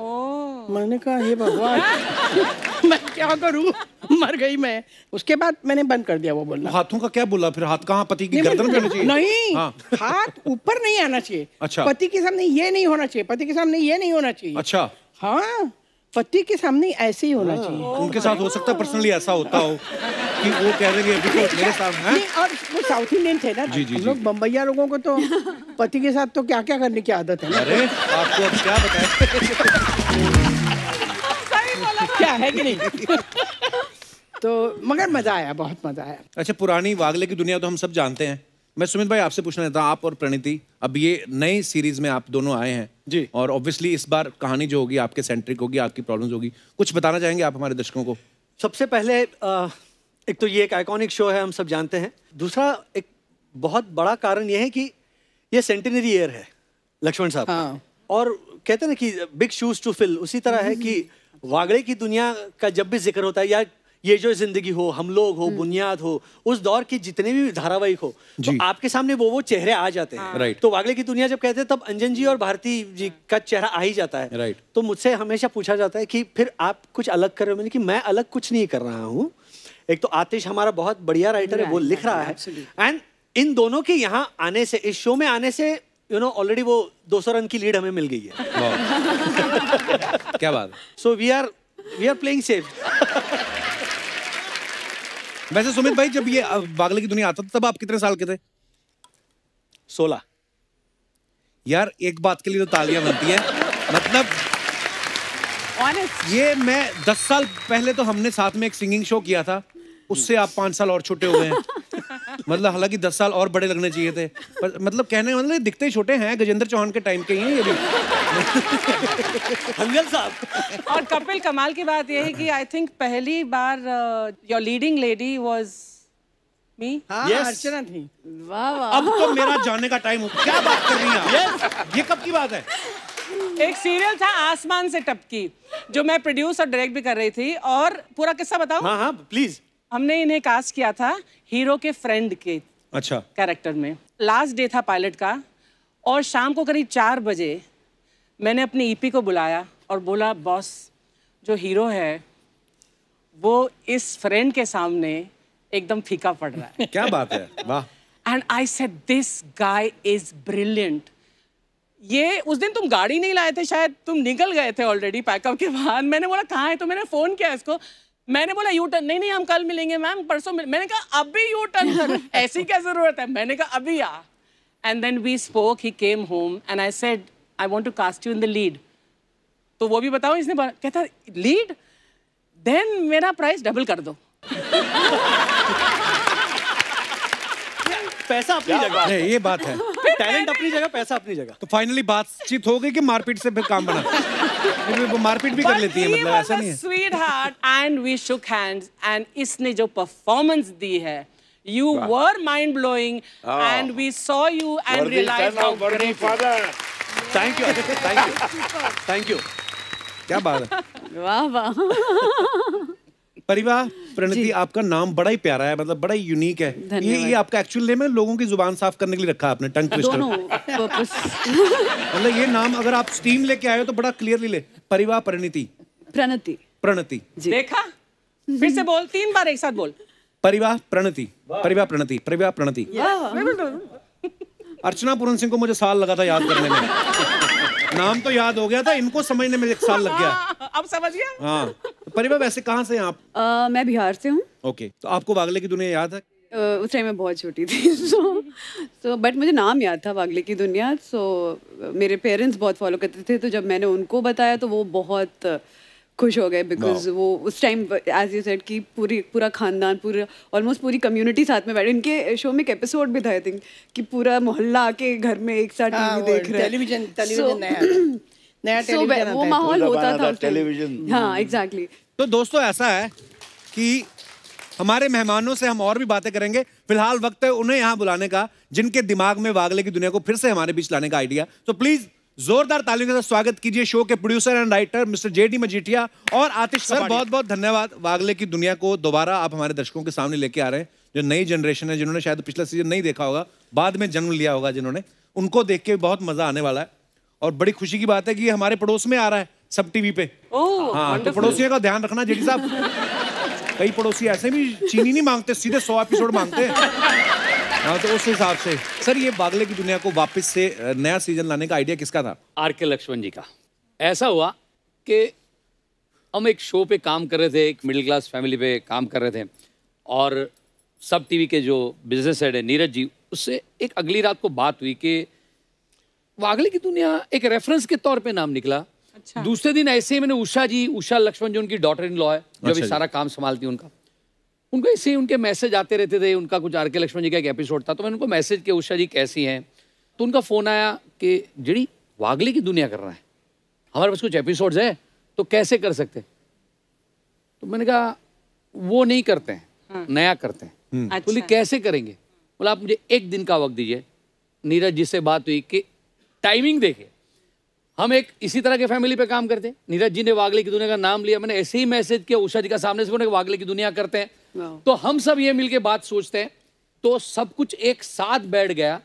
मैंने कहा हे भगवान. *laughs* मैं क्या करूँ? मर गई मैं। उसके बाद मैंने बंद कर दिया वो बोलना। हाथों का क्या बोला? फिर हाथ कहाँ पति की गर्दन पे होना चाहिए? नहीं हाँ। हाथ ऊपर नहीं आना चाहिए। अच्छा। पति के सामने ये नहीं होना चाहिए। पति के सामने ये नहीं होना चाहिए। अच्छा। हाँ। पति के सामने ऐसे ही होना चाहिए। उनके साथ हो सकता है पर्सनली ऐसा होता हो कि वो कह रहे कि अभी तो मेरे साथ हैं। नहीं और वो साउथ इंडियन थे ना। जी, जी, जी। लोग बम्बैया लोगों को तो *laughs* पति के साथ तो क्या क्या करने की आदत है अरे आपको अब क्या बताएँ? क्या है कि नहीं? *laughs* तो मगर मज़ा आया बहुत मज़ा आया। अच्छा पुरानी वागले की दुनिया तो हम सब जानते हैं। मैं सुमित भाई आपसे पूछना चाहता हूँ आप और प्रणीति अब ये नई सीरीज़ में आप दोनों आए हैं जी। और ऑब्वियसली इस बार कहानी जो होगी आपके सेंट्रिक होगी आपकी प्रॉब्लम्स होगी कुछ बताना चाहेंगे आप हमारे दर्शकों को सबसे पहले अ, एक तो ये एक आइकॉनिक शो है हम सब जानते हैं दूसरा एक बहुत बड़ा कारण यह है कि ये सेंटिनरी ईयर है लक्ष्मण साहब हाँ। और कहते हैं ना कि बिग शूज़ टू फिल उसी तरह है कि वागड़े की दुनिया का जब भी ज़िक्र होता है या ये जो ज़िंदगी हो हम लोग हो बुनियाद हो उस दौर के जितने भी धारावाहिक हो तो आपके सामने वो वो चेहरे आ जाते हैं। Right. तो वागड़े की दुनिया जब कहते हैं तब अंजन जी और भारती जी का चेहरा आ ही जाता है। Right. तो मुझसे हमेशा पूछा जाता है कि फिर आप कुछ अलग कर रहे हो? मैंने कि मैं अलग कुछ नहीं कर रहा हूँ। एक तो आतिश हमारा बहुत बढ़िया राइटर है वो लिख रहा है। एंड इन दोनों के यहाँ आने से इस शो में आने से यू नो ऑलरेडी वो 200 रन की लीड हमें मिल गई है। *laughs* क्या बात so we are we are playing safe वैसे सुमित भाई जब ये अब वागले की दुनिया आता था तब आप कितने साल के थे? 16 यार एक बात के लिए तो तालियाँ बनती हैं। मतलब ये मैं दस साल पहले तो हमने साथ में एक सिंगिंग शो किया था। उससे आप पाँच साल और छोटे हुए हैं। मतलब हालाँकि दस साल और बड़े लगने चाहिए थे। पर मतलब कहने मतलब दिखते ही छोटे हैं गजेंद्र चौहान के टाइम के ही हैं ये भी। *laughs* हंगल साहब। और कपिल कमाल की बात यह है कि आई थिंक पहली बार your leading lady was me हाँ Yes. अर्चना थी। अब तो मेरा जाने का टाइम हो क्या बात कर रही हैं? ये कब की बात है? एक सीरियल था आसमान से टपकी जो मैं प्रोड्यूस और डायरेक्ट भी कर रही थी। और पूरा किस्सा बताओ। हाँ हाँ प्लीज़ हमने इन्हें कास्ट किया था हीरो के फ्रेंड के अच्छा। कैरेक्टर में। लास्ट डे था पायलट का और शाम को करीब चार बजे मैंने अपनी ईपी को बुलाया और बोला बॉस जो हीरो है वो इस फ्रेंड के सामने एकदम फीका पड़ रहा है. *laughs* क्या बात है? वाह। And I said this guy is brilliant ये उस दिन तुम गाड़ी नहीं लाए थे शायद तुम निकल गए थे ऑलरेडी पैकअप के बाद। मैंने बोला कहाँ है तो? मैंने फ़ोन किया इसको। मैंने बोला यू टर्न नहीं नहीं हम कल मिलेंगे मैम परसों मिल मैंने कहा अभी यू टर्न कर ऐसी क्या ज़रूरत है? मैंने कहा अभी आ. And then we spoke he came home and I said I want to cast you in the lead तो वो भी बताओ इसने कहता लीड देन मेरा प्राइस डबल कर दो. पैसा अपनी जगह। नहीं, ये बात है। टैलेंट अपनी जगह पैसा अपनी जगह। तो फाइनली बातचीत हो गई कि मारपीट से फिर काम बना। वो मारपीट भी कर लेती है मतलब ऐसा नहीं है। Sweetheart and we shook hands and इसने जो परफॉर्मेंस दी है you were mind blowing and we saw you and realize how great father thank you thank you thank you क्या बात है? वाह वाह। परिवार प्रणति आपका नाम बड़ा ही प्यारा है मतलब बड़ा ही यूनिक है। ये ये आपका एक्चुअल नेम है? लोगों की ज़ुबान साफ़ करने के लिए रखा है आपने टंग ट्विस्टर मतलब ये नाम अगर आप स्टीम लेके आए हो तो बड़ा क्लियरली ले। परिवार परिणति। प्रणति। प्रणति। देखा? फिर से बोल तीन बार एक साथ बोल। परिवार प्रणति। परिवार प्रणति। परिवार प्रणति। अर्चना पूरन सिंह को मुझे साल लगा था याद करने में। नाम तो याद हो गया था इनको समझने में एक साल लग गया। अब समझ गया? हाँ। परिवार वैसे कहाँ से हैं आप? अ, मैं बिहार से हूँ। ओके। तो आपको वागले की दुनिया याद है? उस टाइम मैं बहुत छोटी थी सो सो बट मुझे नाम याद था वागले की दुनिया सो so, मेरे पेरेंट्स बहुत फॉलो करते थे तो जब मैंने उनको बताया तो वो बहुत खुश हो गए बिकॉज़ वो उस टाइम एज यू सेड कि पूरी पूरा खानदान पूरा ऑलमोस्ट पूरी कम्युनिटी साथ में बैठे। इनके शो में एक एपिसोड भी था आई थिंक कि पूरा मोहल्ला आके घर में एक साथ हाँ, टीवी वो देख रहे हैं। टेलीविज़न टेलीविज़न नया *clears throat* नया So, टेलीविज़न वो माहौल होता था। टेलीविज़न। हाँ एग्जैक्टली तो दोस्तों ऐसा है कि हमारे मेहमानों से हम और भी बातें करेंगे। फ़िलहाल वक्त है उन्हें यहाँ बुलाने का जिनके दिमाग में वागले की दुनिया को फिर से हमारे बीच लाने का आइडिया तो प्लीज़ जोरदार तालियों के साथ स्वागत कीजिए शो के producer and writer mister J D Majithia और आतिश सर बहुत बहुत धन्यवाद वागले की दुनिया को दोबारा आप हमारे दर्शकों के सामने लेके आ रहे हैं जो नई जनरेशन है जिन्होंने शायद पिछला सीज़न नहीं देखा होगा बाद में जन्म लिया होगा जिन्होंने उनको देख के बहुत मज़ा आने वाला है। और बड़ी खुशी की बात है कि ये हमारे पड़ोस में आ रहा है सब टीवी पे। ओह हाँ तो पड़ोसियों का ध्यान रखना जेडी साहब। कई पड़ोसी ऐसे भी चीनी नहीं मांगते सीधे सौ एपिसोड मांगते हैं। हाँ तो उस हिसाब से। सर ये बागले की दुनिया को वापस से नया सीज़न लाने का आइडिया किसका था? आर के लक्ष्मण जी का। ऐसा हुआ कि हम एक शो पे काम कर रहे थे एक मिडिल क्लास फैमिली पे काम कर रहे थे और सब टीवी के जो बिज़नेस हेड है नीरज जी उससे एक अगली रात को बात हुई कि वागले की दुनिया एक रेफरेंस के तौर पे नाम निकला। अच्छा। दूसरे दिन ऐसे ही मैंने उषा जी उषा लक्ष्मण जी उनकी डॉटर इन लॉ है जो अच्छा अभी सारा काम संभालती है उनका। उनको ऐसे ही उनके मैसेज आते रहते थे उनका कुछ आर के लक्ष्मण जी का एक एपिसोड था तो मैंने उनको मैसेज किया उषा जी कैसी हैं? तो उनका फ़ोन आया कि जड़ी वागले की दुनिया कर रहा है। हमारे पास कुछ एपिसोड्स है तो कैसे कर सकते? तो मैंने कहा वो नहीं करते हैं नया करते हैं। अच्छा। बोली कैसे करेंगे? बोला आप मुझे एक दिन का वक्त दीजिए। नीरज जी से बात हुई कि टाइमिंग देखे। हम एक इसी तरह के फैमिली पे काम करते हैं। नीरज जी ने वागले की दुनिया का नाम लिया। मैंने ऐसे ही मैसेज किया उषा जी का सामने से बोले वागले की दुनिया करते हैं. तो हम सब ये मिलके बात सोचते हैं। तो सब कुछ एक साथ बैठ गया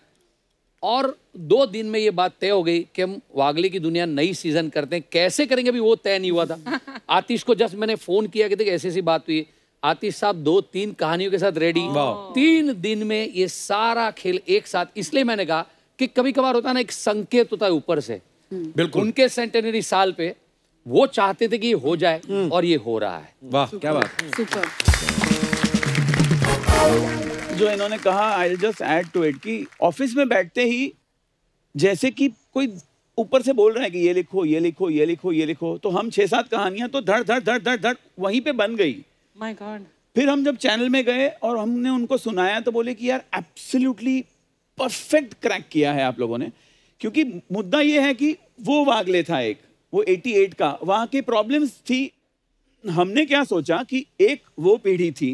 और दो दिन में ये बात तय हो गई कि हम वागले की दुनिया नई सीज़न करते हैं। कैसे करेंगे? अभी वो तय नहीं हुआ था। *laughs* आतिश को जस्ट मैंने फ़ोन किया कि देखिए ऐसी ऐसी बात हुई। आतिश साहब दो तीन कहानियों के साथ रेडी तीन दिन में ये सारा खेल एक साथ। इसलिए मैंने कहा कि कभी कभार होता है ना एक संकेत होता है ऊपर से। बिल्कुल। उनके सेंटेनरी साल पे वो चाहते थे कि ये हो जाए और ये हो रहा है। वाह क्या बात। सुपर। जो इन्होंने कहा I just add to it कि ऑफ़िस में बैठते ही जैसे कि कोई ऊपर से बोल रहा है कि ये लिखो ये लिखो ये लिखो ये लिखो तो हम छह सात कहानियाँ तो धड़ धड़ धड़ धड़ धड़ वहीं पे बन गई। माय गॉड फिर हम जब चैनल में गए और हमने उनको सुनाया तो बोले कि यार एब्सोल्युटली परफेक्ट क्रैक किया है आप लोगों ने। क्योंकि मुद्दा यह है कि वो वागले था एक वो 88 का। वहाँ की प्रॉब्लम्स थी। हमने क्या सोचा कि एक वो पीढ़ी थी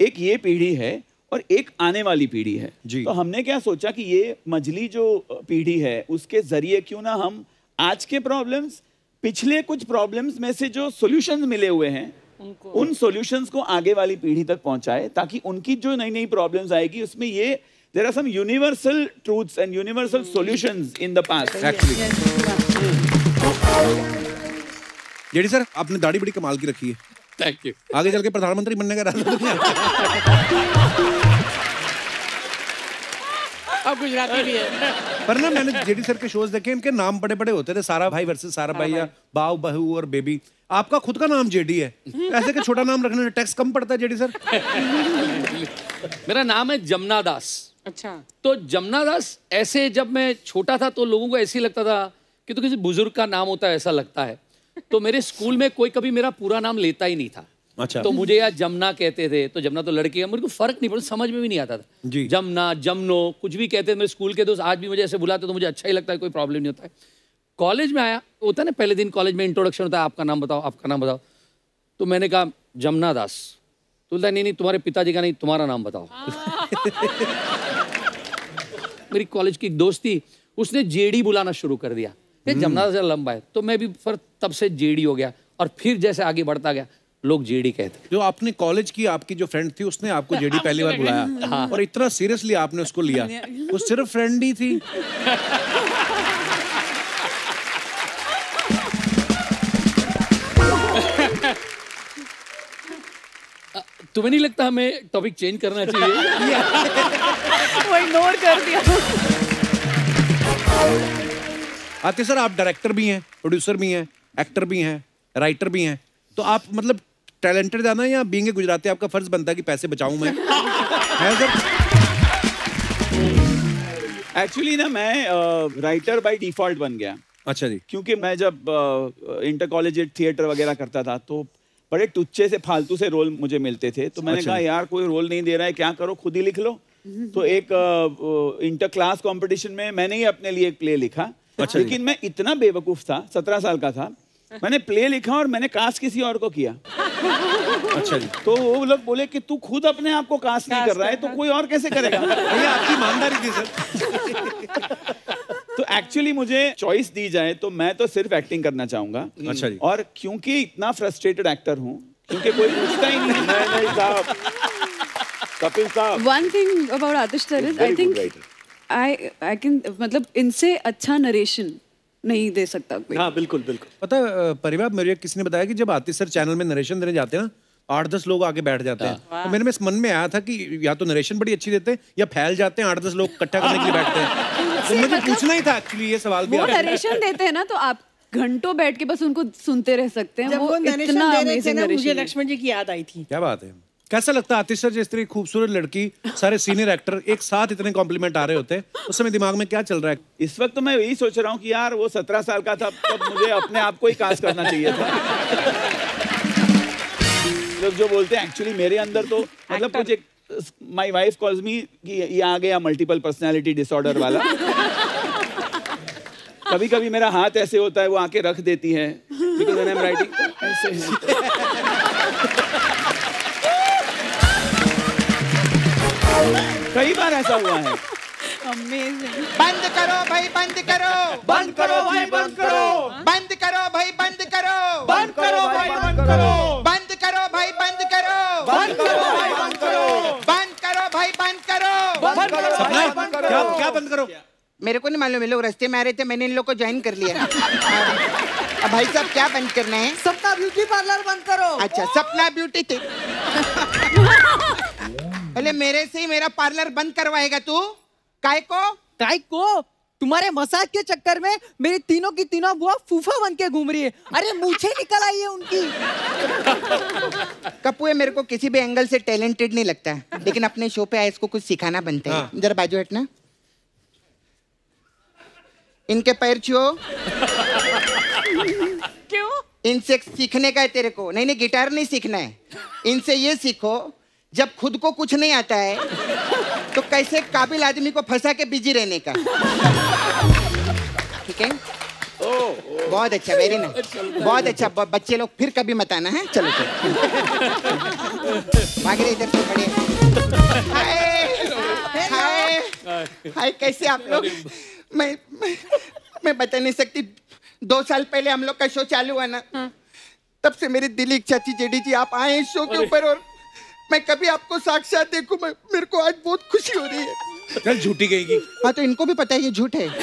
एक ये पीढ़ी है और एक आने वाली पीढ़ी है। जी। तो हमने क्या सोचा कि ये मजली जो पीढ़ी है उसके ज़रिए क्यों ना हम आज के प्रॉब्लम्स पिछले कुछ प्रॉब्लम्स में से जो सॉल्यूशंस मिले हुए हैं उन सॉल्यूशंस को आगे वाली पीढ़ी तक पहुँचाए ताकि उनकी जो नई नई प्रॉब्लम्स आएगी उसमें ये there are some universal truths and universal solutions in the past actually JD sir आपने दाढ़ी बड़ी कमाल की रखी है। थैंक यू आगे चल के प्रधानमंत्री बनने का इरादा तो है? अब गुजराती भी है। पर ना मैंने जेडी सर के शोज़ देखे इनके नाम बड़े बड़े होते थे सारा भाई वर्सेस सारा भाई। या बाव बहू और बेबी आपका खुद का नाम जेडी है। ऐसे के छोटा नाम रखने में टैक्स कम पड़ता है जेडी सर। *laughs* मेरा नाम है जमुना दास। अच्छा। तो जमुना दास ऐसे जब मैं छोटा था तो लोगों को ऐसे ही लगता था कि तो किसी बुज़ुर्ग का नाम होता है ऐसा लगता है। तो मेरे स्कूल में कोई कभी मेरा पूरा नाम लेता ही नहीं था। अच्छा। तो मुझे यार जमुना कहते थे तो जमुना तो लड़की है मेरे को फ़र्क नहीं पड़ता समझ में भी नहीं आता था। जी। जमुना जमनो कुछ भी कहते थे मेरे स्कूल के दोस्त आज भी मुझे ऐसे बुलाते तो मुझे अच्छा ही लगता है कोई प्रॉब्लम नहीं होता है। कॉलेज में आया होता है ना पहले दिन कॉलेज में इंट्रोडक्शन होता है आपका नाम बताओ आपका नाम बताओ। तो मैंने कहा जमुना दास। तो बोलता नहीं नहीं तुम्हारे पिताजी का नहीं तुम्हारा नाम बताओ। *laughs* मेरी कॉलेज की एक दोस्त थी उसने जेडी बुलाना शुरू कर दिया। ये जमुना से लंबा है तो मैं भी फिर तब से जेडी हो गया और फिर जैसे आगे बढ़ता गया लोग जेडी कहते जो आपने कॉलेज की आपकी जो फ्रेंड थी उसने आपको जेडी पहली बार बुलाया। और इतना सीरियसली आपने उसको लिया। वो सिर्फ़ फ्रेंड ही थी। *laughs* तुम्हें नहीं लगता हमें टॉपिक चेंज करना चाहिए? *laughs* वो इग्नोर कर दिया। आते सर आप डायरेक्टर भी हैं प्रोड्यूसर भी हैं एक्टर भी हैं राइटर भी हैं तो आप मतलब टैलेंटेड हैं या बींगे गुजराती आपका फ़र्ज़ बनता है कि पैसे बचाऊं मैं? *laughs* है सर? एक्चुअली ना मैं राइटर बाय डिफ़ॉल्ट बन गया। अच्छा जी। क्योंकि मैं जब इंटर कॉलेज थिएटर वगैरह करता था तो बड़े टुच्चे से फालतू से रोल मुझे मिलते थे। तो मैंने अच्छा। कहा यार कोई रोल नहीं दे रहा है क्या करो खुद ही लिख लो। तो एक इंटर क्लास कंपटीशन में मैंने ही अपने लिए एक प्ले लिखा। अच्छा। लेकिन मैं इतना बेवकूफ़ था सत्रह साल का था मैंने प्ले लिखा और मैंने कास्ट किसी और को किया। अच्छा जी। तो वो लोग बोले कि तू खुद अपने आप को कास्ट नहीं कर रहा है तो कोई और कैसे करेगा? *laughs* आपकी ईमानदारी थी सर। *laughs* तो एक्चुअली मुझे चॉइस दी जाए तो मैं तो सिर्फ़ एक्टिंग करना चाहूँगा। अच्छा जी। और क्योंकि इतना फ्रस्ट्रेटेड एक्टर हूँ क्योंकि कोई पूछता ही नहीं। नहीं नहीं साहब। कपिल साहब। One thing about Atish sir is I very good think writer. I I can मतलब इनसे अच्छा नरेशन नहीं दे सकता कोई। हाँ बिल्कुल बिल्कुल। पता परिवार मेरे किसी ने बताया कि जब आतिश सर चैनल में नरेशन देने जाते हैं ना आठ दस लोग आगे बैठ जाते हैं। तो मेरे में इस मन में आया था कि या तो नरेशन बड़ी अच्छी देते हैं या फैल जाते हैं आठ दस लोग इकट्ठा करने के लिए बैठते हैं। *laughs* मुझे पूछना ही था एक्चुअली ये सवाल भी वो। नरेशन देते हैं ना तो आप घंटों बैठ के बस उनको सुनते रह सकते हैं जब वो इतना दे रहे थे ना मुझे लक्ष्मण जी की याद आई थी। क्या बात है। कैसा लगता है आतिश सर जिस तरह खूबसूरत लड़की सारे सीनियर एक्टर एक साथ इतने कॉम्प्लीमेंट आ रहे होते हैं उस समय दिमाग में क्या चल रहा है? इस वक्त तो मैं यही सोच रहा हूँ कि यार वो सत्रह साल का था तब मुझे अपने आप को ही कास्ट करना चाहिए था। *laughs* लोग जो बोलते हैं एक्चुअली मेरे अंदर तो मतलब कुछ एक माय वाइफ कॉल्स मी कि ये आ गया मल्टीपल पर्सनैलिटी डिसऑर्डर वाला। कभी कभी मेरा हाथ ऐसे होता है वो आके रख देती है। बिकॉज़ आई एम राइटिंग ऐसे है। कई बार ऐसा हुआ है। बंद करो भाई बंद करो। बंद करो भाई बंद करो। बंद करो भाई बंद करो। बंद करो भाई बंद करो। बंद करो भाई बंद करो। बंद करो भाई बंद करो बंद करो भाई बंद करो बंद करो भाई क्या क्या बंद करो? मेरे को नहीं मालूम ये लोग रास्ते में आ रहे थे मैंने इन लोग को ज्वाइन कर लिया। अब भाई साहब क्या बंद करना है? सपना ब्यूटी पार्लर बंद करो। अच्छा सपना ब्यूटी थी। *laughs* अरे मेरे से ही मेरा पार्लर बंद करवाएगा तू। काय को? काय को? तुम्हारे मसाज के चक्कर में मेरी तीनों की तीनों बुआ फूफा बन के घूम रही है। अरे मुझे निकल आई है उनकी। कपूए मेरे को किसी भी एंगल से टैलेंटेड नहीं लगता है लेकिन अपने शो पे आए इसको कुछ सिखाना बनता है। हाँ। जरा बाजू हटना। इनके पैर छुओ। क्यों? इनसे सीखने का है तेरे को। नहीं नहीं गिटार नहीं सीखना है। इनसे ये सीखो जब खुद को कुछ नहीं आता है तो कैसे काबिल आदमी को फंसा के बिज़ी रहने का? ठीक है? बहुत अच्छा वेरी नाइस बहुत अच्छा बच्चे लोग फिर कभी मत आना है? चलो चलो। भाग इधर से बड़े हाय हाय हाय कैसे आप लोग? मैं मैं, मैं बता नहीं सकती। दो साल पहले हम लोग का शो चालू हुआ ना तब से मेरी दिल इच्छा थी जेडी जी आप आए इस शो के ऊपर और मैं कभी आपको साक्षात देखूँ मैं मेरे को आज बहुत खुशी हो रही है। चल झूठी गई की हाँ तो इनको भी पता है ये झूठ है। *laughs*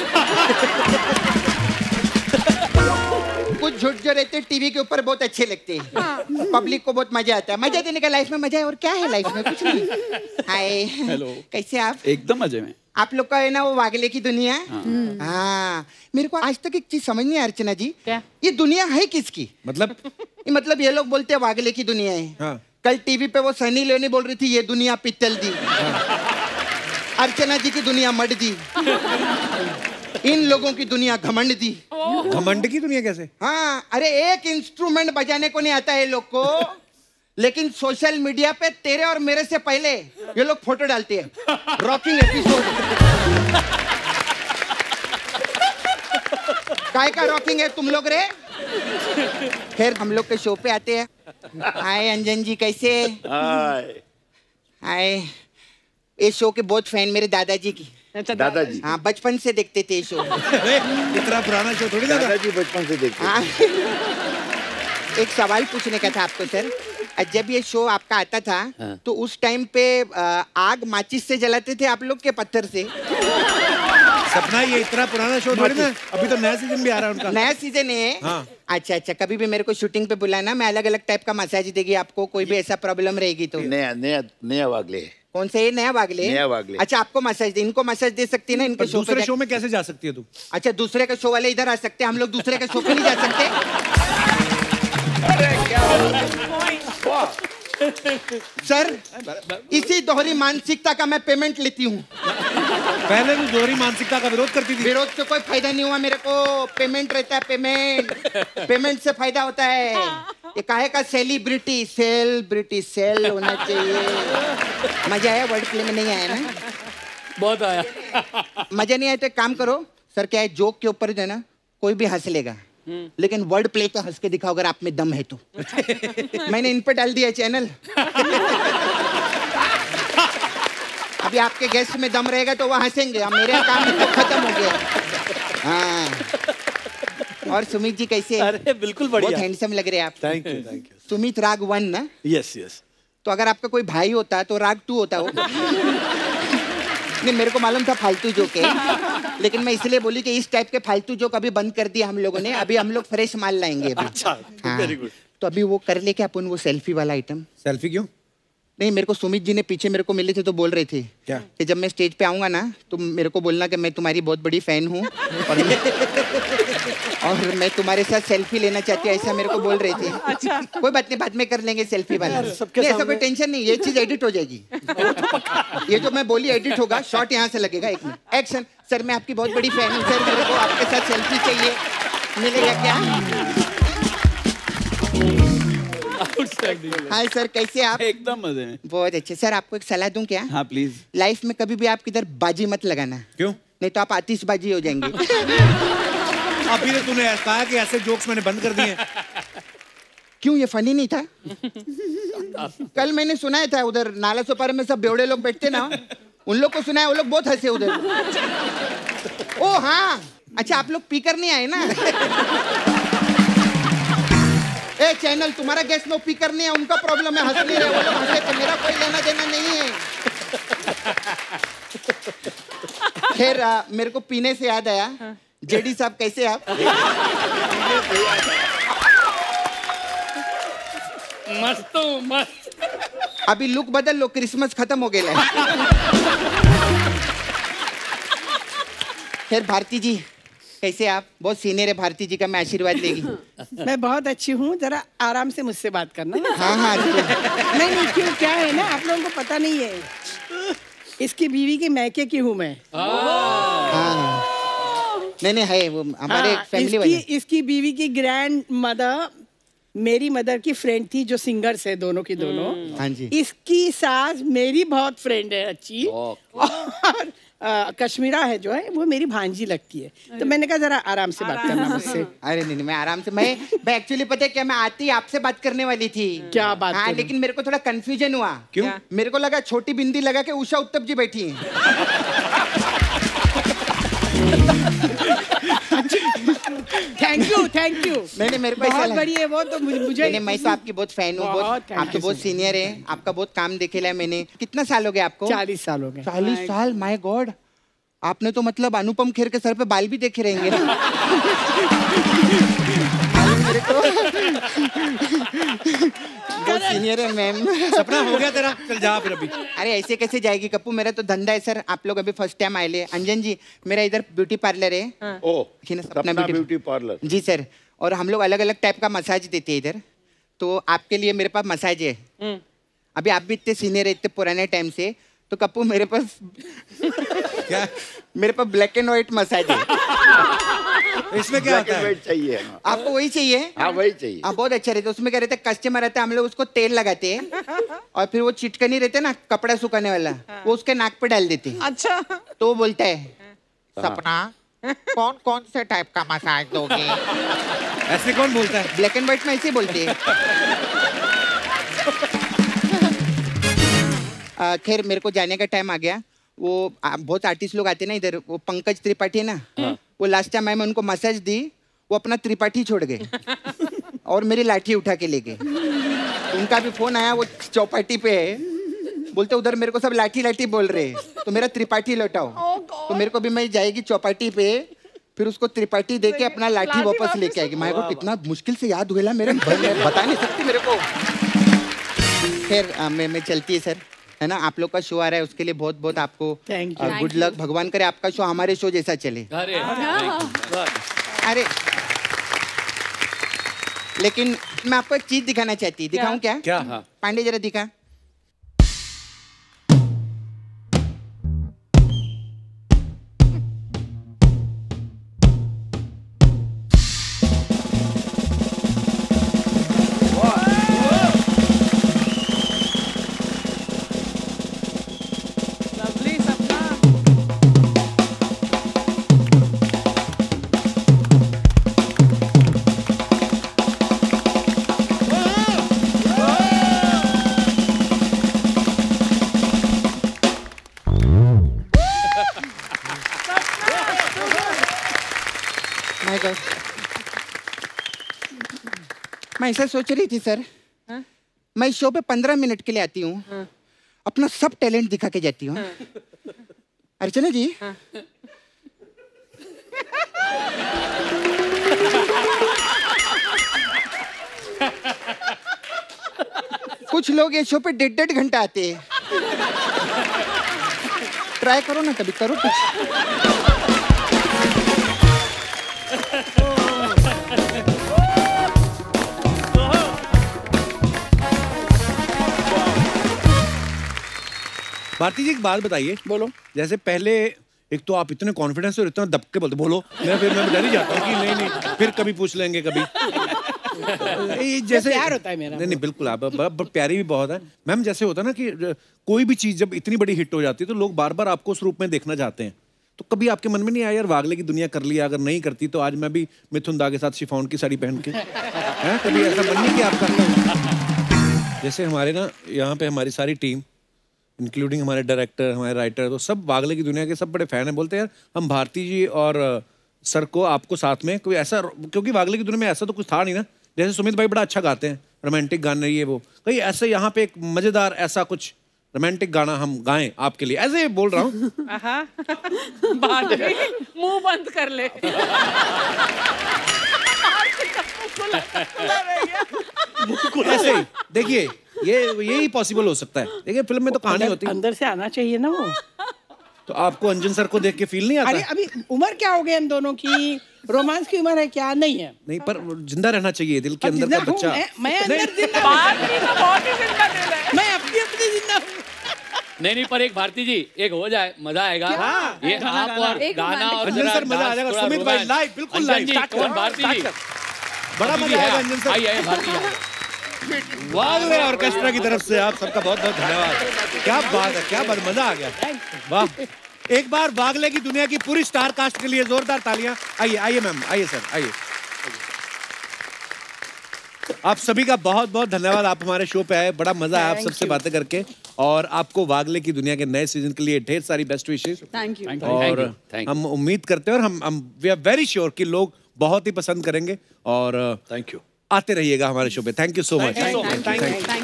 कुछ झूठ जो रहते हैं टीवी के ऊपर बहुत अच्छे लगते हैं। पब्लिक को बहुत मज़ा आता है। मज़ा देने का लाइफ में मज़ा है और क्या है लाइफ में? कुछ नहीं। *laughs* हाय हेलो कैसे आप? एकदम मज़े में। आप लोग का है ना वो वागले की दुनिया? हाँ। मेरे को आज तक एक चीज़ समझ नहीं आई अर्चना जी। क्या? ये दुनिया है किसकी? मतलब? ये मतलब ये लोग बोलते हैं वागले की दुनिया है। हाँ। कल टीवी पे वो सनी लियोनी बोल रही थी ये दुनिया पित्तल दी। अर्चना जी की दुनिया मड दी। इन लोगों की दुनिया घमंड दी। घमंड की दुनिया कैसे? हाँ अरे एक इंस्ट्रूमेंट बजाने को नहीं आता है लोग को लेकिन सोशल मीडिया पे तेरे और मेरे से पहले ये लोग फ़ोटो डालते हैं। रॉकिंग एपिसोड काय का रॉकिंग है तुम लोग रे? खैर हम लोग के शो पे आते हैं। हाय अंजन जी कैसे हाय। हाय। ये शो के बहुत फ़ैन मेरे दादाजी की। अच्छा दादाजी? हाँ बचपन से देखते थे ये शो। इतना पुराना शो थोड़ी दादाजी बचपन से देखते हाँ। एक सवाल पूछने का था आपको सर। जब ये शो आपका आता था हाँ। तो उस टाइम पे आग माचिस से जलाते थे आप लोग के पत्थर से? सपना ये इतना पुराना शो थोड़ी ना? अभी तो नया सीज़न भी आ रहा है उनका। नया सीज़न है। हाँ। अच्छा अच्छा कभी भी मेरे को शूटिंग पे बुलाना मैं अलग अलग टाइप का मसाज देगी आपको कोई भी ऐसा प्रॉब्लम रहेगी तो। नया नया नया वागले। कौन सा? ये नया वागले? नया वागले। अच्छा आपको मसाज दे इनको मसाज दे सकती है ना इनके शो दूसरे शो में कैसे जा सकती है तू? अच्छा दूसरे का शो वाले इधर आ सकते हैं हम लोग दूसरे का शो पे नहीं जा सकते। सर इसी दोहरी मानसिकता का मैं पेमेंट लेती हूँ। पहले तू दोहरी मानसिकता का विरोध करती थी। विरोध से कोई फ़ायदा नहीं हुआ मेरे को। पेमेंट रहता है पेमेंट पेमेंट से फ़ायदा होता है। ये काहे का सेलिब्रिटी सेलिब्रिटी सेल होना चाहिए। मज़ा आया वर्ड प्ले में नहीं आया ना? बहुत आया। मज़ा नहीं आया तो एक काम करो। सर क्या है? जोक के ऊपर जो है ना कोई भी हंस लेगा। लेकिन वर्ड प्ले पे हंस के दिखाओ अगर आप में दम है तो। *laughs* मैंने इन पर डाल दिया चैनल *laughs* अभी आपके गेस्ट में दम रहेगा तो वो हंसेंगे। अब मेरे काम तो खत्म हो गया। हाँ। और सुमित जी कैसे अरे बिल्कुल बढ़िया। बहुत हैंडसम लग रहे हैं आप। Thank you thank you Sumit Raghavan ना? यस यस तो अगर आपका कोई भाई होता तो राग टू होता वो। *laughs* नहीं मेरे को मालूम था फालतू जोक है। *laughs* लेकिन मैं इसलिए बोली कि इस टाइप के फालतू जोक अभी बंद कर दिया हम लोगों ने। अभी हम लोग फ्रेश माल लाएँगे अच्छा हाँ। वेरी गुड तो अभी वो कर लेके क्या अपन वो सेल्फी वाला आइटम सेल्फी क्यों? नहीं मेरे को सुमित जी ने पीछे मेरे को मिले थे तो बोल रहे थे क्या? कि जब मैं स्टेज पे आऊँगा ना तो मेरे को बोलना कि मैं तुम्हारी बहुत बड़ी फ़ैन हूँ और मैं, *laughs* और मैं तुम्हारे साथ सेल्फी लेना चाहती हूँ ऐसा मेरे को बोल रहे थे। अच्छा। कोई बात नहीं बाद में कर लेंगे सेल्फी वाला। नहीं, ऐसा कोई टेंशन नहीं ये चीज़ एडिट हो जाएगी। ये जो मैं बोली एडिट होगा शॉर्ट यहाँ से लगेगा एक मिनट। एक्शन सर मैं आपकी बहुत बड़ी फ़ैन हूँ सर मेरे को आपके साथ सेल्फी चाहिए। मिलेगा क्या? हाय सर कैसे आप? एकदम मज़े में। बहुत अच्छे। सर आपको एक सलाह दूँ क्या? हाँ प्लीज़ लाइफ में कभी भी आप किधर बाजी मत लगाना। क्यों? नहीं तो आप आतिशबाजी हो जाएँगे। *laughs* अभी तो तूने कहा कि ऐसे जोक्स मैंने बंद कर दिए क्यों ये फनी नहीं था? *laughs* कल मैंने सुनाया था उधर नाला सोपारे में सब बेवड़े लोग बैठते ना उन लोग को सुनाया वो लोग बहुत हंसे उधर। *laughs* ओ हाँ। अच्छा आप लोग पीकर नहीं आए ना? ए चैनल तुम्हारा गैस में पीकर नहीं है उनका प्रॉब्लम है हंस नहीं रहे वो लोग हंसे थे मेरा कोई लेना देना नहीं है। खैर मेरे को पीने से याद आया। जेडी साहब कैसे आप? मस्त मस्त। अभी लुक बदल लो क्रिसमस खत्म हो गया खैर भारती जी कैसे आप? बहुत सीनियर है भारती जी का मैं आशीर्वाद लेगी। *laughs* मैं बहुत अच्छी हूँ जरा आराम से मुझसे बात करना। *laughs* हाँ हाँ नहीं नहीं क्यों क्या है ना आप लोगों को पता नहीं है। इसकी बीवी के मैके की हूँ मैं। हाँ। नहीं नहीं है वो हमारे हाँ, फैमिली इसकी इसकी बीवी की ग्रैंड मदर मेरी मदर की फ्रेंड थी जो सिंगर्स है दोनों की दोनों। हाँ जी। इसकी सास मेरी बहुत फ्रेंड है अच्छी। और कश्मीरा है जो है वो मेरी भांजी लगती है। तो मैंने कहा जरा आराम से बात करना मुझसे। अरे नहीं नहीं मैं आराम से मैं मैं एक्चुअली पता है क्या मैं आती आपसे बात करने वाली थी। *laughs* क्या बात हाँ लेकिन मेरे को थोड़ा कंफ्यूजन हुआ। क्यों? मेरे को लगा छोटी बिंदी लगा के उषा उत्तप जी बैठी हैं। *laughs* थैंक यू थैंक यू नहीं मेरे को बहुत बड़ी है वो तो मुझे नहीं, मैं तो आपकी बहुत फ़ैन हूँ बहुत आप तो बहुत सीनियर है आपका बहुत काम देखेला है मैंने। कितना साल हो गया आपको? चालीस साल हो गए। चालीस साल? माई गॉड आपने तो मतलब अनुपम खेर के सर पे बाल भी देखे रहेंगे। *laughs* ना मेरे को *laughs* बहुत सीनियर है मैम सपना हो गया तेरा चल जा फिर अभी। अरे ऐसे कैसे जाएगी कप्पू? मेरा तो धंधा है सर आप लोग अभी फ़र्स्ट टाइम आए ले। अंजन जी मेरा इधर ब्यूटी पार्लर है। ओ सपना ब्यूटी पार्लर जी सर और हम लोग अलग अलग टाइप का मसाज देते हैं इधर। तो आपके लिए मेरे पास मसाज है। अभी आप भी इतने सीनियर है इतने पुराने टाइम से तो कप्पू मेरे पास क्या? मेरे पास ब्लैक एंड व्हाइट मसाज है। *laughs* *laughs* इसमें क्या होता है? चाहिए। हाँ। आपको वही चाहिए? हाँ वही चाहिए। हाँ बहुत अच्छा रहता है। उसमें क्या रहता है? कस्टमर रहता है हम लोग उसको तेल लगाते हैं *laughs* और फिर वो चिटकनी रहते ना कपड़ा सुखाने वाला वो उसके नाक पे डाल देते हैं। अच्छा। तो वो बोलता है सपना कौन कौन से टाइप का मसाज दोगे? ऐसे कौन बोलता है? ब्लैक एंड व्हाइट में ऐसे ही बोलते हैं। *laughs* खैर मेरे को जाने का टाइम आ गया। वो बहुत आर्टिस्ट लोग आते हैं ना इधर वो पंकज त्रिपाठी है ना वो लास्ट टाइम मैं उनको मसाज दी वो अपना त्रिपाठी छोड़ गए *laughs* और मेरी लाठी उठा के ले गए। उनका भी फ़ोन आया वो चौपाटी पे है। बोलते उधर मेरे को सब लाठी लाठी बोल रहे तो मेरा त्रिपाठी लौटाओ। Oh तो मेरे को भी मैं जाएगी चौपाटी पे फिर उसको त्रिपाठी दे के अपना लाठी वापस लेके आएगी। मैं को कितना मुश्किल से याद हुआ मेरे बता नहीं सकती मेरे को। *laughs* अ, मैं मैं चलती है सर। है ना? आप लोग का शो आ रहा है उसके लिए बहुत बहुत आपको. गुड लक भगवान करे आपका शो हमारे शो जैसा चले। अरे अरे लेकिन मैं आपको एक चीज़ दिखाना चाहती दिखाऊँ क्या? क्या? हाँ। पांडे जरा दिखा। माय गॉड मैं ऐसा सोच रही थी सर। हा? मैं इस शो पे पंद्रह मिनट के लिए आती हूँ। अपना सब टैलेंट दिखा के जाती हूँ। अर्चना जी? कुछ लोग ये शो पे डेढ़ डेढ़ घंटा आते हैं। ट्राई करो ना कभी करो कुछ। भारती जी एक बात बताइए। बोलो। जैसे पहले एक तो आप इतने कॉन्फिडेंस और इतना दबके बोलते बोलो मैं फिर मैं डर ही जाता हूँ कि नहीं नहीं फिर कभी पूछ लेंगे कभी। *laughs* जैसे प्यार होता है मेरा। नहीं नहीं बिल्कुल आप प्यारी भी बहुत है। मैम जैसे होता है ना कि कोई भी चीज़ जब इतनी बड़ी हिट हो जाती है तो लोग बार बार आपको उस रूप में देखना चाहते हैं। तो कभी आपके मन में नहीं आया यार वागले की दुनिया कर लिया अगर नहीं करती तो आज मैं भी मिथुन दा के साथ शिफाउन की साड़ी पहन के? हैं कभी ऐसा मन नहीं किया आपका? जैसे हमारे ना यहाँ पे हमारी सारी टीम इंक्लूडिंग हमारे डायरेक्टर हमारे राइटर तो सब वागले की दुनिया के सब बड़े फ़ैन हैं। बोलते हैं यार हम भारती जी और सर को आपको साथ में कोई ऐसा क्योंकि वागले की दुनिया में ऐसा तो कुछ था नहीं ना। जैसे सुमित भाई बड़ा अच्छा गाते हैं रोमांटिक गाने ये वो। कहीं ऐसे यहाँ पे एक मज़ेदार ऐसा कुछ रोमांटिक गाना हम गाएँ आपके लिए। ऐसे बोल रहा हूँ। *laughs* मुँह बंद कर ले। *laughs* *laughs* ऐसे देखिए ये यही पॉसिबल हो सकता है। देखिए फ़िल्म में तो कहानी होती है। अंदर से आना चाहिए ना वो। तो आपको अंजन सर को देख के फील नहीं अरे आता अभी उम्र क्या हो गई इन दोनों की? रोमांस की उम्र है क्या? नहीं है। नहीं पर ज़िंदा रहना चाहिए दिल के अंदर का बच्चा। मैं मैं अंदर ज़िंदा भारती तो बहुत ही ज़िंदा दिल है। मैं अपनी अपनी ज़िंदा नहीं नहीं पर एक भारती जी एक हो जाए मज़ा आएगा। क्या? ये आप और गाना और अंजन सर मज़ा आ जाएगा। सुमित भाई लाइव बिल्कुल लाइव भारती जी? बड़ा मज़ा आएगा आप। अंजन सर। आइए आइए भारती वागले ऑर्केस्ट्रा की तरफ़ से आप सबका बहुत बहुत धन्यवाद। क्या बात है क्या बात मज़ा आ गया। वाह। एक बार वागले की दुनिया की पूरी स्टार कास्ट के लिए जोरदार तालियाँ। आइए आइए मैम आइए सर आइए। आप सभी का बहुत बहुत धन्यवाद। आप हमारे शो पे आए बड़ा मज़ा आया आप सबसे बातें करके। और आपको वागले की दुनिया के नए सीज़न के लिए ढेर सारी बेस्ट विशेष थैंक यू और Thank हम उम्मीद करते हैं और हम वी आर वेरी श्योर कि लोग बहुत ही पसंद करेंगे। और थैंक यू आते रहिएगा हमारे शो पे। Thank you so much thank you thank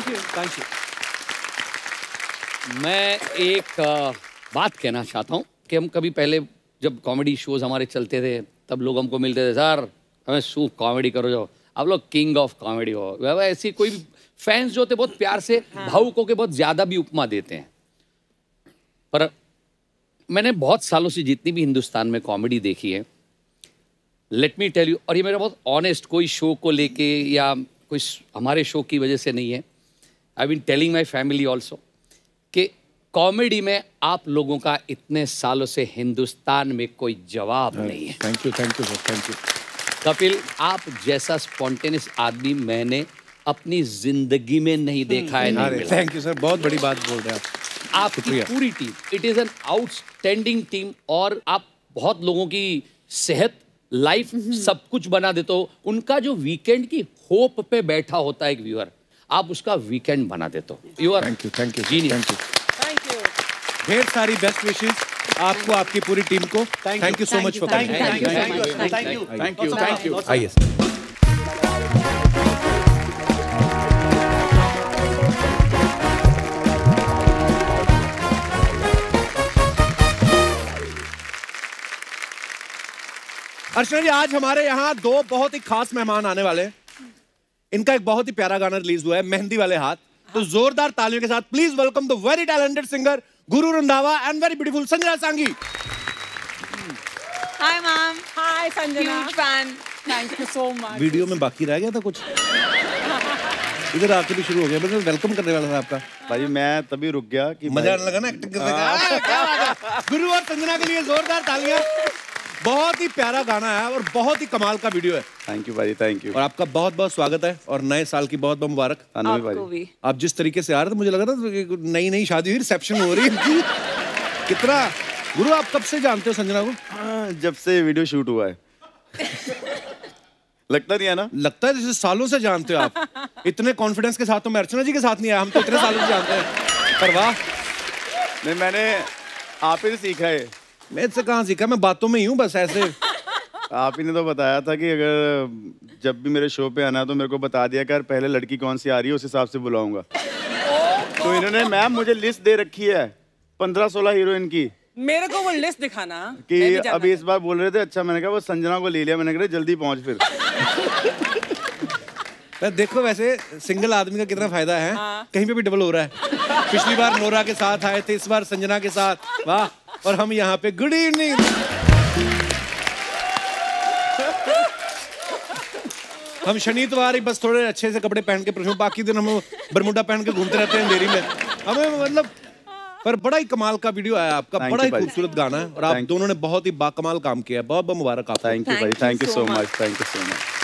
you thank you मैं एक बात कहना चाहता हूँ कि हम कभी पहले जब कॉमेडी शोज़ हमारे चलते थे तब लोग हमको मिलते थे सर हमें सूप कॉमेडी करो जो आप लोग किंग ऑफ़ कॉमेडी हो। वह ऐसी कोई फैंस जो होते बहुत प्यार से हाँ। भावुकों के बहुत ज़्यादा भी उपमा देते हैं। पर मैंने बहुत सालों से जितनी भी हिंदुस्तान में कॉमेडी देखी है लेट मी टेल यू और ये मेरा बहुत ऑनेस्ट कोई शो को लेके या कोई हमारे शो की वजह से नहीं है। I been telling my family also कि कॉमेडी में आप लोगों का इतने सालों से हिंदुस्तान में कोई जवाब नहीं है। Thank you thank you sir thank you Kapil आप जैसा स्पॉन्टेनियस आदमी मैंने अपनी ज़िंदगी में नहीं देखा है नहीं थैंक यू सर बहुत बड़ी बात बोल रहे हैं आप। आपकी पूरी team it is an outstanding team और आप बहुत लोगों की सेहत लाइफ सब कुछ बना देते हो उनका जो वीकेंड की होप पे बैठा होता है एक व्यूअर आप उसका वीकेंड बना देते हो you are thank you thank you ji thank you thank you ढेर सारी बेस्ट विशेष आपको आपकी पूरी टीम को thank you so much for thank you thank you thank you आइए अर्चना जी आज हमारे यहाँ दो बहुत ही खास मेहमान आने वाले हैं। इनका एक बहुत ही प्यारा गाना रिलीज़ हुआ है मेहंदी वाले हाथ। तो जोरदार तालियों के साथ please welcome the very talented singer Guru Randhawa and very beautiful Sanjana Sanghi. Hi ma'am hi Sanjana. Fan thank you so much video में बाकी रह गया था कुछ? इधर आके भी शुरू हो गया बस वेलकम करने वाला था आपका। भाई मैं तभी रुक गया कि मज़ा आने लगा ना एक्टिंग करने का। *laughs* क्या बात है। गुरु और संजना के लिए जोरदार तालियाँ। बहुत ही प्यारा गाना है और बहुत ही कमाल का वीडियो है। थैंक यू भाई थैंक यू और आपका बहुत बहुत स्वागत है और नए साल की बहुत बहुत मुबारक। भाई। भी। आप जिस तरीके से आ रहे थे मुझे लग रहा था नई नई शादी हुई रिसेप्शन हो रही है। कितना? गुरु आप कब से जानते हो संजना को? हाँ, जब से वीडियो शूट हुआ है। लगता नहीं है ना? लगता है जैसे सालों से जानते हो आप। इतने कॉन्फिडेंस के साथ तो मैं अर्चना जी के साथ नहीं आया हम तो इतने सालों से जानते हैं। पर वाह। नहीं मैंने आप ही सीखा है। मैं इससे कहाँ सीखा? मैं बातों में ही हूँ बस ऐसे। आप ही ने तो बताया था कि अगर जब भी मेरे शो पे आना है तो मेरे को बता दिया कर पहले लड़की कौन सी आ रही है उस हिसाब से बुलाऊँगा। तो इन्होंने मैम मुझे लिस्ट दे रखी है पंद्रह सोलह हीरोइन की। मेरे को वो लिस्ट दिखाना। कि अभी इस बार बोल रहे थे अच्छा मैंने कहा वो संजना को ले लिया मैंने कहा जल्दी पहुँच फिर। *laughs* देखो वैसे सिंगल आदमी का कितना फ़ायदा है। हाँ। कहीं पे भी डबल हो रहा है। पिछली बार नोरा के साथ आए थे इस बार संजना के साथ। वाह। और हम यहाँ पे गुड इवनिंग हम शनिवार ही बस थोड़े अच्छे से कपड़े पहन के प्रश्न बाकी दिन हम बरमुडा पहन के घूमते रहते हैं अंधेरी में। हमें मतलब पर बड़ा ही कमाल का वीडियो आया आपका। Thank बड़ा ही खूबसूरत गाना है और आप दोनों ने बहुत ही बाकमाल काम किया है। बहुत बहुत मुबारक आपको। थैंक यू भाई। Thank you so much thank you so much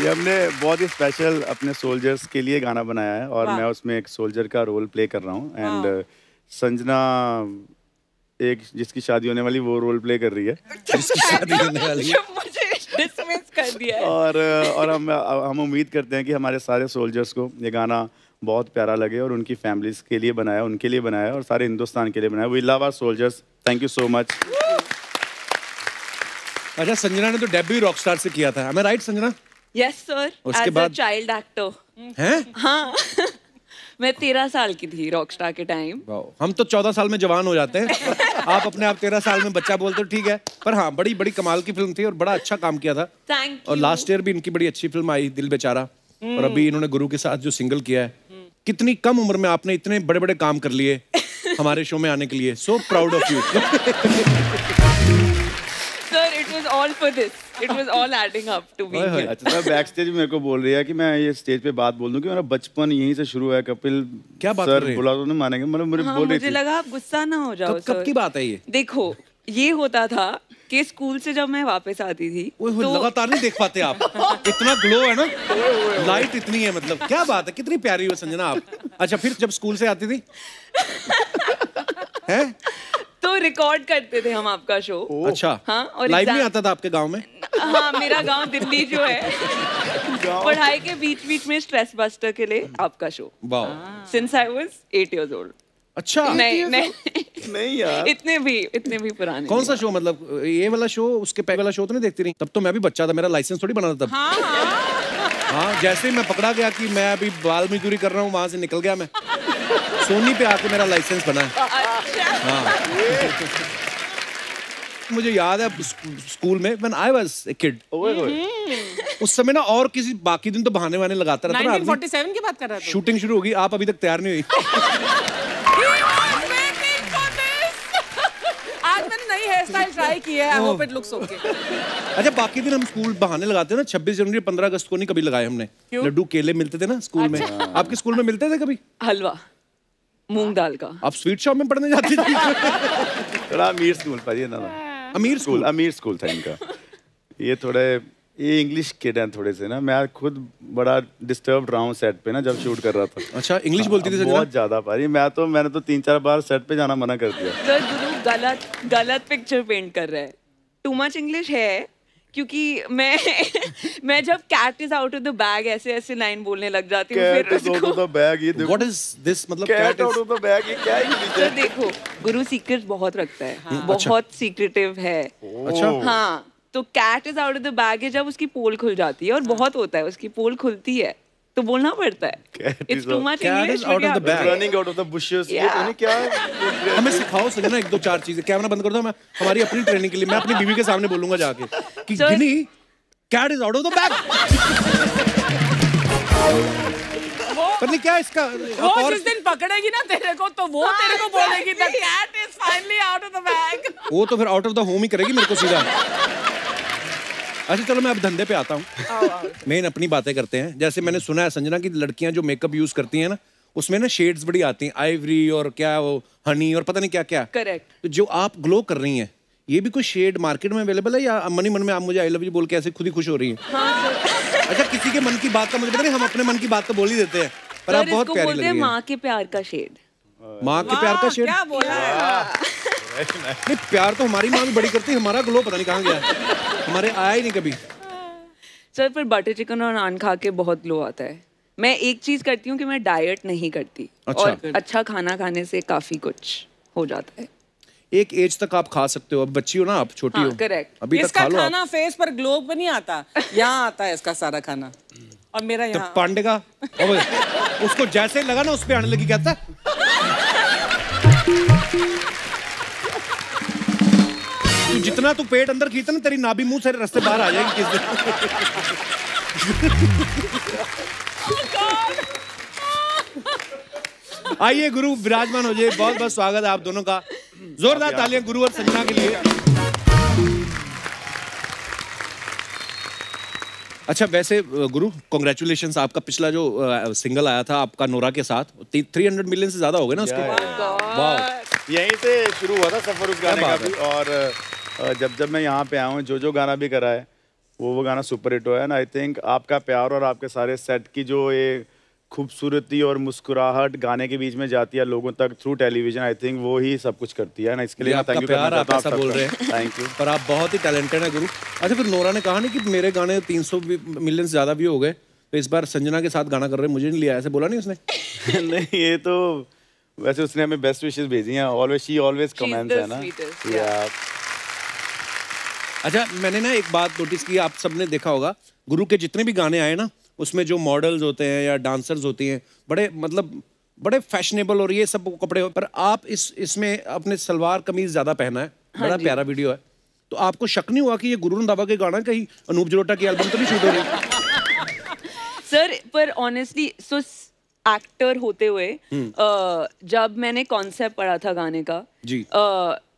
ये हमने बहुत ही स्पेशल अपने सोल्जर्स के लिए गाना बनाया है और मैं उसमें एक सोल्जर का रोल प्ले कर रहा हूँ एंड संजना एक जिसकी शादी होने वाली वो रोल प्ले कर रही है। जिसकी शादी होने वाली है। *laughs* मुझे कर दिया और और हम हम उम्मीद करते हैं कि हमारे सारे सोल्जर्स को ये गाना बहुत प्यारा लगे और उनकी फैमिलीज़ के लिए बनाया उनके लिए बनाया और सारे हिंदुस्तान के लिए बनाया। We love our soldiers thank you so much अच्छा संजना ने तो डेब्यू रॉकस्टार से किया था। हमें राइट संजना? यस सर उसके बाद- चाइल्ड एक्टर हैं? हाँ. *laughs* मैं तेरह साल की थी रॉकस्टार के टाइम हम तो चौदह साल में जवान हो जाते हैं। *laughs* आप अपने आप तेरह साल में बच्चा बोलते हो ठीक है। पर हाँ बड़ी बड़ी कमाल की फ़िल्म थी और बड़ा अच्छा काम किया था। थैंक और लास्ट ईयर भी इनकी बड़ी अच्छी फ़िल्म आई दिल बेचारा। और अभी इन्होंने गुरु के साथ जो सिंगल किया है कितनी कम उम्र में आपने इतने बड़े बड़े काम कर लिए *laughs* हमारे शो में आने के लिए। So proud of you sir it was all for this it was all adding up to अच्छा बैक स्टेज मेरे को बोल रही है कि मैं ये स्टेज पे बात बोल दूँ कि मेरा बचपन यहीं से शुरू है कपिल क्या बात सर कर रही है? बोला तो नहीं मानेंगे मतलब मुझे हाँ बोल रही मुझे लगा आप गुस्सा ना हो जाओ कब कब की बात है ये? देखो ये होता था कि स्कूल से जब मैं वापस आती थी तो लगातार नहीं देख पाते आप। *laughs* इतना ग्लो है ना लाइट इतनी है मतलब। क्या बात है कितनी प्यारी हो संजना आप। अच्छा फिर जब स्कूल से आती थी? *laughs* हैं? तो रिकॉर्ड करते थे हम आपका शो अच्छा। हाँ और लाइव नहीं आता था आपके गाँव में? हाँ मेरा गाँव दिल्ली जो है। *laughs* पढ़ाई के बीच बीच में स्ट्रेस बस्टर के लिए आपका show since I was eight years old अच्छा। नहीं नहीं। नहीं यार। इतने भी इतने भी पुराने कौन सा शो मतलब ये वाला शो उसके पहले वाला शो तो नहीं देखती रही? तब तो मैं भी बच्चा था मेरा लाइसेंस थोड़ी बना था तब। हाँ, हाँ। जैसे ही मैं पकड़ा गया कि मैं अभी बाल मजदूरी कर रहा हूँ वहाँ से निकल गया मैं। सोनी पे आके मेरा लाइसेंस बना है। हाँ। मुझे याद है स्कूल में when I was a kid उस समय ना और किसी बाकी दिन तो बहाने वाने लगाता रहता ना आदमी। 1947 की बात कर रहा था। शूटिंग शुरू होगी आप अभी तक तैयार नहीं हुई। *laughs* मैंने नई हेयर स्टाइल ट्राई की है I hope it looks okay अच्छा बाकी दिन हम स्कूल बहाने लगाते हैं ना छब्बीस जनवरी पंद्रह अगस्त को नहीं कभी लगाए हमने। लड्डू केले मिलते थे ना स्कूल में। अच्छा। आपके स्कूल में मिलते थे कभी? हलवा मूंग दाल का। आप स्वीट शॉप में पढ़ने जाते थे? थोड़ा अमीर स्कूल पर ये ना। अमीर स्कूल अमीर स्कूल था इनका। ये थोड़े ये इंग्लिश किड हैं थोड़े से ना। मैं खुद बड़ा डिस्टर्ब रहा हूँ सेट पे ना जब शूट कर रहा था। अच्छा इंग्लिश बोलती थी बहुत ज़्यादा पारी मैं तो मैंने तो तीन चार बार सेट पे जाना मना कर दिया। सर गुरु गलत गलत पिक्चर पेंट कर रहा है। टू मच इंग्लिश है क्योंकि मैं *laughs* मैं जब cat is out of the bag ऐसे ऐसे लाइन बोलने लग जाती हूँ कैट फिर is out of the bag ये देखो। व्हाट इज़ दिस मतलब cat out of the bag ये क्या इंग्लिश तो देखो गुरु सीक्रेट बहुत रखता है। अच्छा। बहुत सीक्रेटिव है। अच्छा। हाँ तो cat is out of the bag है जब उसकी पोल खुल जाती है और बहुत होता है उसकी पोल खुलती है तो बोलना पड़ता है। It's too much English is out of the bag. Running out of the bushes ये. तो नहीं क्या हमें सिखाओ संजना एक दो चार चीज़ें। कैमरा बंद कर दो मैं हमारी अपनी ट्रेनिंग के लिए मैं अपनी बीवी के सामने बोलूँगा जाके कि guinea cat is out of the bag पर नहीं क्या इसका वो और जिस दिन पकड़ेगी ना तेरे को तो वो तेरे को बोलेगी the cat is finally out of the bag वो तो फिर आउट ऑफ़ द होम ही करेगी मेरे को सीधा। अच्छा चलो मैं अब धंधे पे आता हूँ। मेन अपनी बातें करते हैं। जैसे मैंने सुना है संजना की लड़कियाँ जो मेकअप यूज़ करती हैं ना उसमें ना शेड्स बड़ी आती हैं। आइवरी और क्या वो हनी और पता नहीं क्या क्या करेक्ट तो जो आप ग्लो कर रही हैं ये भी कोई शेड मार्केट में अवेलेबल है या मनी मन में आप मुझे आई लव यू बोल के ऐसे खुद ही खुश हो रही हैं? अच्छा किसी के मन की बात का मुझे पता नहीं हम अपने मन की बात तो बोल ही देते हैं पर आप बहुत प्यारी लग रही हैं। माँ के प्यार का शेड माँ के प्यार का शेड क्या बोला है? नहीं प्यार तो हमारी माँ भी बड़ी करती है हमारा ग्लो पता नहीं कहाँ गया हमारे आया ही नहीं कभी। सर पर बटर चिकन और नान खा के बहुत ग्लो आता है। मैं एक चीज़ करती हूँ कि मैं डाइट नहीं करती। अच्छा। और अच्छा खाना खाने से काफ़ी कुछ हो जाता है। एक एज तक आप खा सकते हो। अब बच्ची हो ना आप छोटी हाँ हो। करेक्ट अभी तक इसका खा लो आप। खाना फेस पर ग्लो पर नहीं आता। यहाँ आता है इसका सारा खाना। और मेरा तो यहाँ पांडे का उसको जैसे लगा ना उस पर आने लगी कहता तू जितना तू पेट अंदर खींचता ना तेरी नाभि मुँह से रास्ते बाहर आ जाएगी किस दिन। आइए गुरु विराजमान हो जाइए। बहुत बहुत स्वागत है आप दोनों का। जोरदार तालियाँ गुरु और संजना के लिए। अच्छा वैसे गुरु कॉन्ग्रेचुलेशन आपका पिछला जो सिंगल आया था आपका नोरा के साथ थ्री हंड्रेड मिलियन से ज़्यादा हो गए ना उसके? वाह यहीं से शुरू हुआ था सफ़र उस गाने का भी और जब जब मैं यहाँ पे आया हूँ जो जो गाना भी करा है वो वो गाना सुपर हिट हुआ है। ना आई थिंक आपका प्यार और आपके सारे सेट की जो ये खूबसूरती और मुस्कुराहट गाने के बीच में जाती है लोगों तक थ्रू टेलीविज़न आई थिंक वो ही सब कुछ करती है। ना इसके लिए आपका थैंक यू प्यार आप ऐसा बोल रहे हैं। थैंक यू पर आप बहुत ही टैलेंटेड है गुरु। अच्छा फिर नोरा ने कहा ना कि मेरे गाने 300 मिलियन से ज़्यादा भी हो गए तो इस बार संजना के साथ गाना कर रहे हैं मुझे नहीं लिया ऐसे बोला नहीं उसने? *laughs* नहीं ये तो वैसे उसने हमें बेस्ट विशेस भेजी हैं। ऑलवेज शी ऑलवेज कमेंट्स है ना। या अच्छा मैंने ना एक बात नोटिस की आप सबने देखा होगा गुरु के जितने भी गाने आए ना उसमें जो मॉडल्स होते हैं या डांसर्स होती हैं बड़े मतलब बड़े फैशनेबल और ये सब कपड़े पर आप इस इसमें अपने सलवार कमीज ज़्यादा पहना है बड़ा जी। प्यारा वीडियो है तो आपको शक नहीं हुआ कि ये गुरु रंधावा के गाना कहीं अनूप जलोटा की एल्बम तो नहीं शूट हो रही *laughs* सर पर ऑनेस्टली सो एक्टर होते हुए। अ, जब मैंने कॉन्सेप्ट पढ़ा था गाने का जी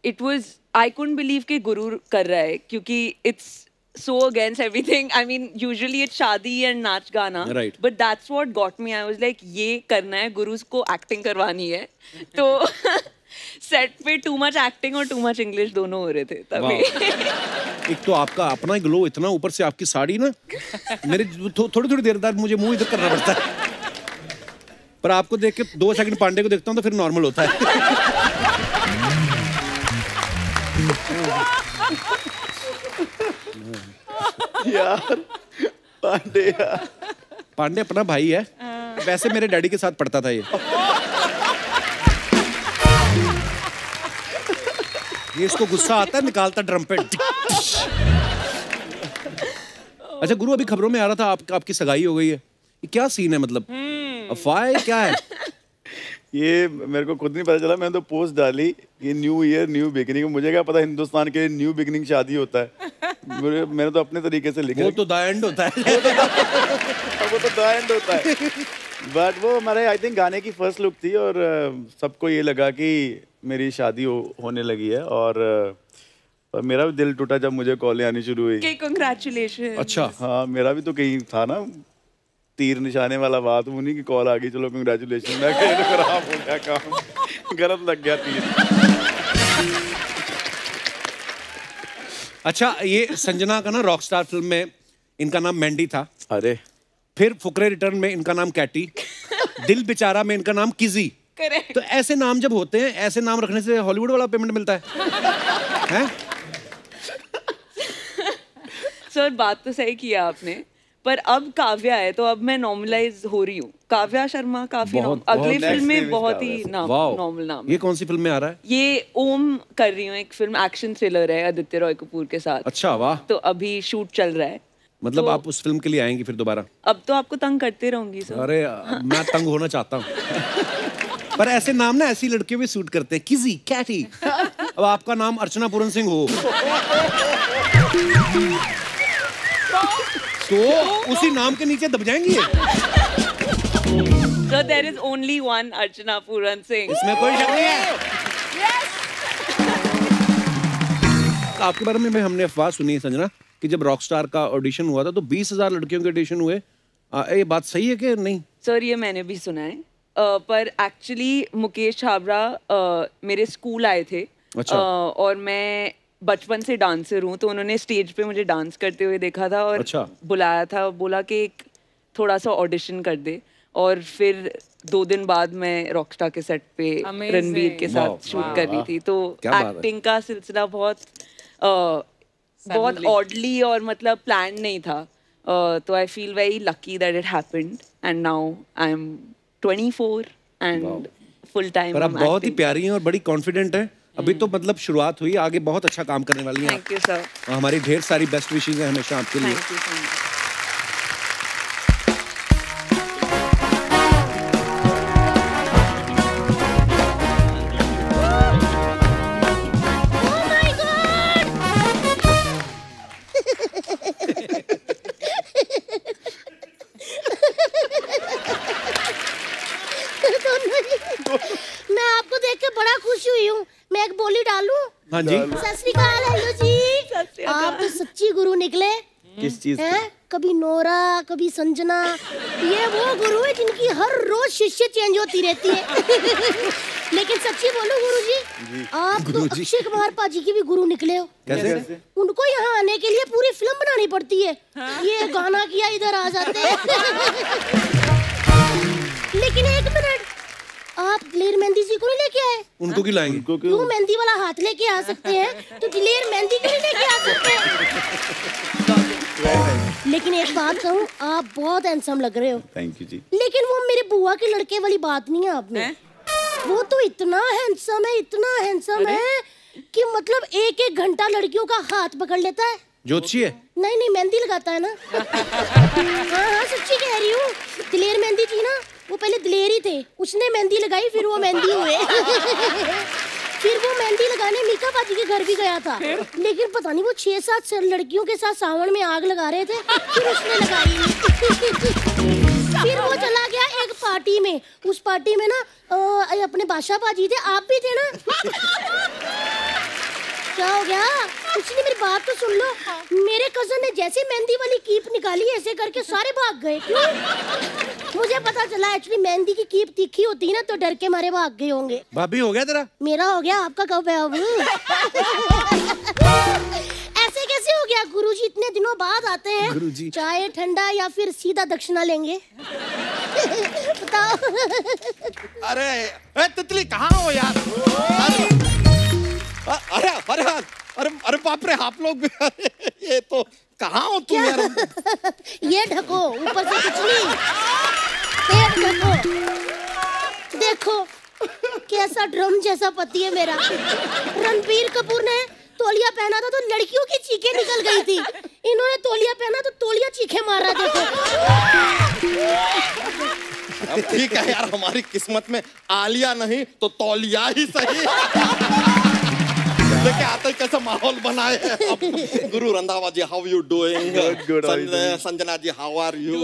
it was I couldn't believe कि गुरु कर रहा है क्योंकि it's so against everything. I mean usually it's शादी and नाच गाना Right. but that's what got me. I was like ये करना है गुरु को एक्टिंग करवानी है। तो *laughs* सेट पे टू मच एक्टिंग और टू मच इंग्लिश दोनों हो रहे थे तभी। एक तो आपका अपना ग्लो इतना ऊपर से आपकी साड़ी ना मेरे थो, थोड़ी थोड़ी देर बाद मुझे मुँह इधर करना पड़ता है। पर आपको देख के दो सेकंड पांडे को देखता हूँ तो फिर नॉर्मल होता है। यार पांडे यार। पांडे अपना भाई है। वैसे मेरे डैडी के साथ पढ़ता था ये। ये इसको गुस्सा आता है निकालता ड्रम पे। अच्छा गुरु अभी खबरों में आ रहा था आप, आपकी सगाई हो गई है। क्या सीन है मतलब? अफवाह क्या है? ये मेरे को खुद नहीं पता चला मैंने तो पोस्ट डाली कि न्यू ईयर न्यू बिगिनिंग मुझे क्या पता हिंदुस्तान के न्यू बिगिनिंग शादी होता है। मेरे- मैंने तो अपने तरीके से लिखा। वो तो द एंड होता है। *laughs* वो तो द एंड होता है। बट वो हमारे आई थिंक गाने की फ़र्स्ट लुक थी और सबको ये लगा कि मेरी शादी हो, होने लगी है और और मेरा भी दिल टूटा जब मुझे कॉलें आनी शुरू हुई। कि कंग्रेचुलेशन हाँ मेरा भी तो कहीं था ना। तीर निशाने वाला बात उन्हीं की कॉल आ गई चलो कंग्रेचुलेशन मैं कह रहा खराब हो गया काम। गलत लग गया तीर। अच्छा ये संजना का ना रॉकस्टार फ़िल्म में इनका नाम मैंडी था। अरे। फिर फुकरे रिटर्न में इनका नाम कैटी दिल बेचारा में इनका नाम किजी करेक्ट तो ऐसे नाम जब होते हैं ऐसे नाम रखने से हॉलीवुड वाला पेमेंट मिलता है। हैं? सर बात तो सही किया आपने। पर अब काव्या है तो अब मैं नॉर्मलाइज हो रही हूँ। काव्या शर्मा काफ़ी अगले फ़िल्म में बहुत ही नाम नॉर्मल नाम ये कौन सी फ़िल्म में आ रहा है? ये ओम कर रही हूँ एक फ़िल्म एक्शन थ्रिलर है आदित्य रॉय कपूर के साथ। अच्छा वाह। तो अभी शूट चल रहा है। मतलब तो- आप उस फ़िल्म के लिए आएँगी फिर दोबारा? अब तो आपको तंग करते रहूँगी सर अरे मैं तंग होना चाहता हूँ। *laughs* पर ऐसे नाम ना ऐसी लड़कियों भी सूट करते हैं। Kizie Katie. अब आपका नाम अर्चना पूरन सिंह हो। *laughs* तो उसी नाम के नीचे दब जाएँगी। ये there is only one Archana Puran Singh इसमें कोई शक नहीं है। आपके बारे में हमने अफवाह सुनी है संजना कि जब रॉकस्टार का ऑडिशन हुआ था तो बीस हज़ार लड़कियों के ऑडिशन हुए। आ, ये बात सही है कि नहीं? सर ये मैंने भी सुना है। अ, पर एक्चुअली मुकेश छाबरा मेरे स्कूल आए थे। अच्छा। अ, और मैं बचपन से डांसर हूँ तो उन्होंने स्टेज पे मुझे डांस करते हुए देखा था और अच्छा। बुलाया था बोला कि एक थोड़ा सा ऑडिशन कर दे और फिर दो दिन बाद मैं रॉकस्टार के सेट पे. रणबीर के साथ शूट कर रही थी। तो। एक्टिंग का सिलसिला बहुत बहुत ऑडली और मतलब प्लान नहीं था। uh, तो I feel very lucky that it happened and now I am 24 and full time पर आप बहुत ही प्यारी हैं और बड़ी कॉन्फिडेंट हैं। अभी तो मतलब शुरुआत हुई आगे बहुत अच्छा काम करने वाली है थैंक यू सर हमारी ढेर सारी बेस्ट विशेज है हमेशा आपके लिए। हाँ जी। सत श्री हेलो जी। आप तो सच्ची गुरु निकले। किस चीज़ हैं? कभी नोरा कभी संजना। ये वो गुरु है जिनकी हर रोज शिष्य चेंज होती रहती है। *laughs* लेकिन सच्ची बोलो गुरु जी। जी। आप तो अक्षय कुमार पाजी की भी गुरु निकले हो। कैसे? कैसे? उनको यहाँ आने के लिए पूरी फ़िल्म बनानी पड़ती है। ये गाना किया इधर आ जाते हैं। *laughs* लेकिन एक मिनट। आप दिलेर मेहंदी जी को नहीं लेके आए? उनको क्यों लाएँगे? उनको क्यों? मेहंदी वाला हाथ लेके आ सकते हैं? तो दिलेर मेहंदी क्यों नहीं लेके आ सकते लेकिन एक बात कहूँ आप बहुत हैंडसम लग रहे हो। थैंक यू जी। लेकिन वो मेरी बुआ के लड़के वाली बात नहीं है आपने। में वो तो इतना हैंडसम है इतना हैंडसम है कि मतलब एक एक घंटा लड़कियों का हाथ पकड़ लेता है। ज्योतिषी है? नहीं नहीं मेहंदी लगाता है ना। हाँ हाँ सच्ची कह रही हूँ। दिलेर मेहंदी थी ना वो पहले दिलेर थे। उसने मेहंदी लगाई फिर वो मेहंदी हुए। *laughs* फिर वो मेहंदी लगाने मीका बाजी के घर भी गया था। लेकिन पता नहीं वो छह सात लड़कियों के साथ सावन में आग लगा रहे थे फिर उसने लगाई। *laughs* फिर वो चला गया एक पार्टी में। उस पार्टी में ना अपने बादशाह बाजी थे आप भी थे ना? *laughs* क्या हो गया? कुछ नहीं मेरी बात तो सुन लो। मेरे कज़न ने जैसे मेहंदी वाली कीप निकाली ऐसे करके सारे भाग गए। क्यों? मुझे पता चला एक्चुअली मेहंदी की कीप तीखी होती है ना तो डर के मारे भाग गए होंगे। भाभी हो गया तेरा? मेरा हो गया आपका कब है अब? ऐसे कैसे हो गया? गुरुजी इतने दिनों बाद आते हैं। गुरुजी। चाय ठंडा या फिर सीधा दक्षिणा लेंगे? बताओ। अरे ए, तितली कहाँ हो यार? अरे अरे अरे अरे बाप रे आप लोग ये तो कहाँ हो तुम यार? *laughs* ये ढको ऊपर से नहीं। ढको। देखो कैसा ड्रम जैसा पति है मेरा। रणबीर कपूर ने तोलिया पहना था तो लड़कियों की चीखें निकल गई थी। इन्होंने तोलिया पहना तो तोलिया चीखें मार रहा देखो ठीक है यार हमारी किस्मत में आलिया नहीं तो तौलिया ही सही। *laughs* लेके आते ही कैसा माहौल बनाए *laughs* Guru Randhawa ji how you doing? Sanjana ji how are you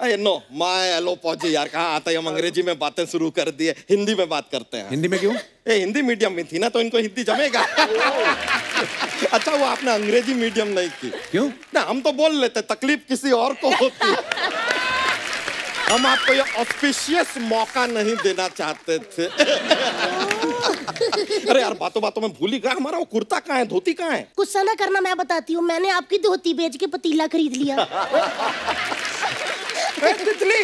अरे नो माय हेलो पहुँचे यार कहाँ आता है? हम अंग्रेज़ी में बातें शुरू कर दिए हिंदी में बात करते हैं। हिंदी में क्यों? ए हिंदी मीडियम में थी ना तो इनको हिंदी जमेगा। *laughs* अच्छा वो आपने अंग्रेज़ी मीडियम नहीं की। क्यों? ना हम तो बोल लेते तकलीफ़ किसी और को होती। हम आपको ये ऑस्पिशियस मौका नहीं देना चाहते थे। *laughs* *laughs* अरे यार बातों बातों में भूल ही गया हमारा वो कुर्ता कहाँ है धोती कहाँ है? गुस्सा ना करना मैं बताती हूँ मैंने आपकी धोती बेच के पतीला खरीद लिया। *laughs* तितली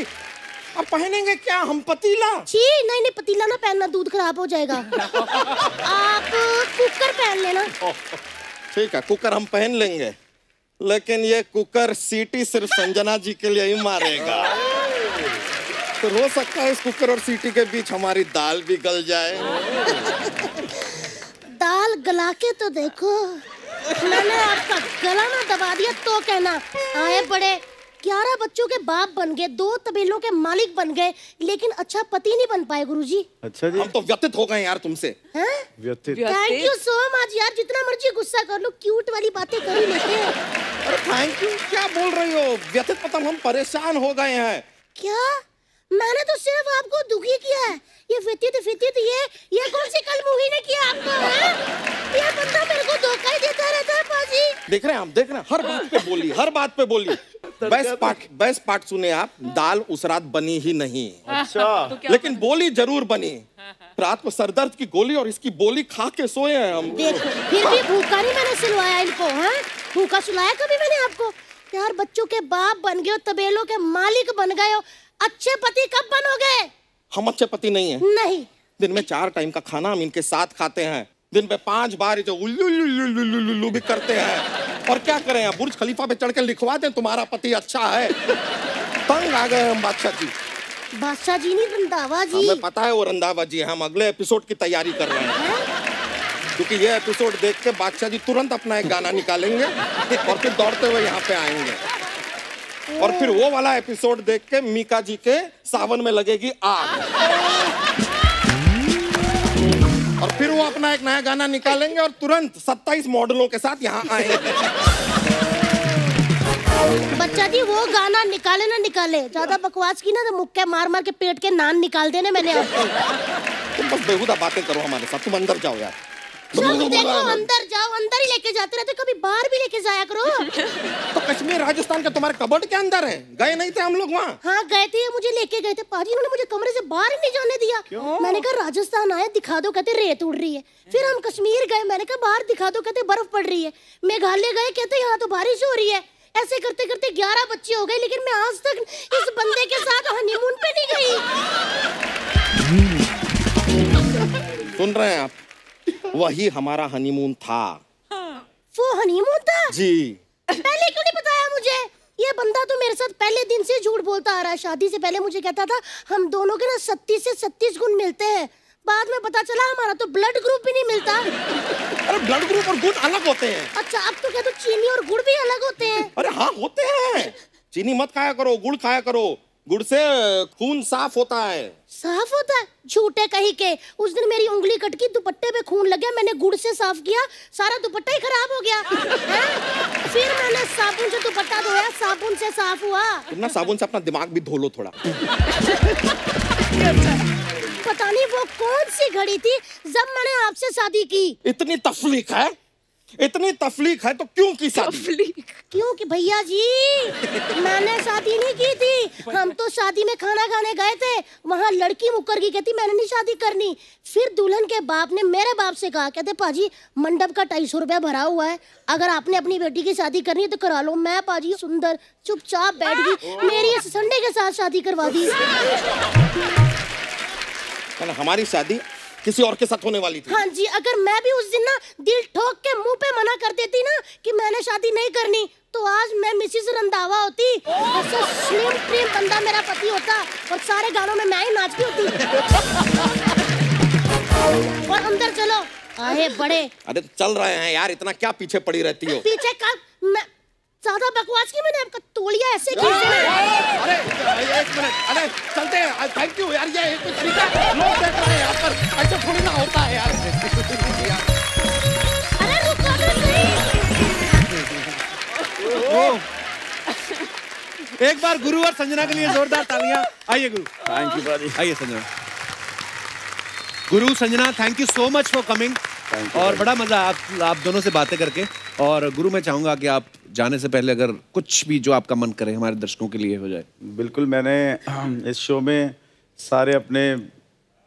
अब पहनेंगे क्या हम पतीला? छी नहीं नहीं पतीला ना पहनना दूध खराब हो जाएगा। *laughs* आप कुकर पहन लेना। ठीक है कुकर हम पहन लेंगे लेकिन ये कुकर सीटी सिर्फ़ संजना जी के लिए ही मारेगा। तो हो सकता है इस कुकर और सीटी के बीच हमारी दाल भी गल जाए। दाल गला के तो देखो। मैंने आपका गला ना दबा दिया तो कहना। आए बड़े ग्यारह बच्चों के बाप बन गए दो तबेलों के मालिक बन गए लेकिन अच्छा पति नहीं बन पाए गुरुजी। अच्छा जी। हम तो व्यतीत हो गए यार तुमसे। थैंक यू सो मच यार जितना मर्ज़ी गुस्सा कर लो क्यूट वाली बातें कर ही लेते हैं। अरे थैंक यू क्या बोल रही हो? व्यतीत मतलब हम परेशान हो गए हैं। क्या? मैंने तो सिर्फ़ आपको दुखी किया है। ये फितित फितित ये ये कौन सी कल मूवी ने किया आपको है? ये बंदा मेरे को धोखा ही देता रहता है पाजी। देख रहे हैं आप देख रहे हैं हर बात पे बोली हर बात पे बोली। बेस्ट पार्ट बेस्ट पार्ट सुने आप दाल उस रात बनी ही नहीं। अच्छा। तो लेकिन बोली ज़रूर बनी। रात को सरदर्द की गोली और इसकी बोली खा के सोए हैं हम। देखो फिर भी भूखा नहीं मैंने सिलवाया इनको हैं? भूखा सुलाया कभी मैंने आपको? यार बच्चों के बाप बन गए हो तबेलों के मालिक बन गए हो। अच्छे पति कब बनोगे? हम अच्छे पति नहीं है। नहीं। दिन में चार टाइम का खाना हम इनके साथ खाते हैं। दिन में पाँच बार जो उल्लू भी करते हैं और क्या करें आप बुर्ज खलीफा पे चढ़ के लिखवा दें तुम्हारा पति अच्छा है तंग आ गए हम बादशाह जी बादशाह जी नहीं रंधावा जी हमें पता है वो रंधावा जी हम अगले एपिसोड की तैयारी कर रहे हैं क्योंकि ये एपिसोड देख के बादशाह जी तुरंत अपना एक गाना निकालेंगे और फिर दौड़ते हुए यहाँ पे आएँगे और फिर वो वाला एपिसोड देख के मीका जी के सावन में लगेगी आग। और फिर वो अपना एक नया गाना निकालेंगे और तुरंत 27 मॉडलों के साथ यहाँ आएँगे। बच्चा जी वो गाना निकाले ना निकाले। ज़्यादा बकवास की ना तो मुक्के मार मार के पेट के नान निकाल देने मैंने आपको। तुम बस बेहुदा बातें करो हमारे साथ तुम अंदर जाओ यार। देखो अंदर जाओ अंदर ही लेके जाते रहते कभी बाहर भी लेके जाया करो। *laughs* तो कश्मीर राजस्थान के तुम्हारे कबर्ड के अंदर है? गए नहीं थे हम लोग वहाँ? हाँ गए थे मुझे लेके गए थे। पाजी उन्होंने मुझे कमरे से बाहर ही नहीं जाने दिया। मैंने कहा राजस्थान आए दिखा दो कहते रेत उड़ रही है। फिर हम कश्मीर गए मैंने कहा बाहर दिखा दो कहते बर्फ़ पड़ रही है। मेघालय गए कहते यहाँ तो बारिश हो रही है। ऐसे करते करते ग्यारह बच्चे हो गए लेकिन मैं आज तक इस बंदे के साथ हनीमून पे नहीं गई। *laughs* सुन रहे हैं आप। वही हमारा हनीमून था। वो हनीमून था? जी। पहले क्यों नहीं बताया मुझे? ये बंदा तो मेरे साथ पहले दिन से झूठ बोलता आ रहा है। शादी से पहले मुझे कहता था हम दोनों के ना सत्तीस से छत्तीस गुण मिलते हैं। बाद में पता चला हमारा तो ब्लड ग्रुप भी नहीं मिलता। अरे ब्लड ग्रुप और गुण अलग होते हैं। अच्छा अब तो क्या तो चीनी और गुड़ भी अलग होते हैं। अरे हाँ होते हैं। चीनी मत खाया करो गुड़ खाया करो। गुड़ से खून साफ़ होता है। साफ़ होता है? झूठे कहीं के। उस दिन मेरी उंगली कटकी दुपट्टे पे खून लग गया मैंने गुड़ से साफ़ किया सारा दुपट्टा ही खराब हो गया। फिर मैंने साबुन से दुपट्टा धोया साबुन से साफ़ हुआ। तुम ना साबुन से अपना दिमाग भी धो लो थोड़ा। पता नहीं वो कौन सी घड़ी थी जब मैंने आपसे शादी की। इतनी तफलीक है? इतनी तफलीक है तो क्यों की शादी? क्यों कि भैया जी? मैंने शादी नहीं की थी। हम तो शादी में खाना खाने गए थे। वहाँ लड़की मुकर गई कहती मैंने नहीं शादी करनी। फिर दुल्हन के बाप ने मेरे बाप से कहा कहते पाजी मंडप का ढाई सौ रुपया भरा हुआ है। अगर आपने अपनी बेटी की शादी करनी है तो करा लो। मैं पाजी सुंदर चुपचाप बैठ गई। मेरी इस संडे के साथ शादी करवा दी। हमारी शादी किसी और के साथ होने वाली थी। हाँ जी अगर मैं भी उस दिन ना दिल ठोक के मुँह पे मना कर देती ना कि मैंने शादी नहीं करनी तो आज मैं मिसिस रंधावा होती। ऐसा स्लिम ट्रिम बंदा मेरा पति होता और सारे गानों में मैं ही नाचती होती। और अंदर चलो आए बड़े। अरे तो चल रहे हैं यार इतना क्या पीछे पड़ी रहती हो? पीछे कब? मैं ज़्यादा बकवास की मैंने आपका तोलिया ऐसे खींच देना अरे एक मिनट। अरे चलते हैं। थैंक यू यार ये कोई तरीका लोग देख रहे हैं पर। ऐसा थोड़ी ना होता है यार। अरे रुको तो सही। एक बार गुरु और संजना के लिए जोरदार तालियाँ। आइए गुरु। थैंक यू आइए Sanjana. Guru Sanjana thank you so much for coming और बड़ा मज़ा आप आप दोनों से बातें करके। और गुरु मैं चाहूँगा कि आप जाने से पहले अगर कुछ भी जो आपका मन करे हमारे दर्शकों के लिए हो जाए। बिल्कुल मैंने इस शो में सारे अपने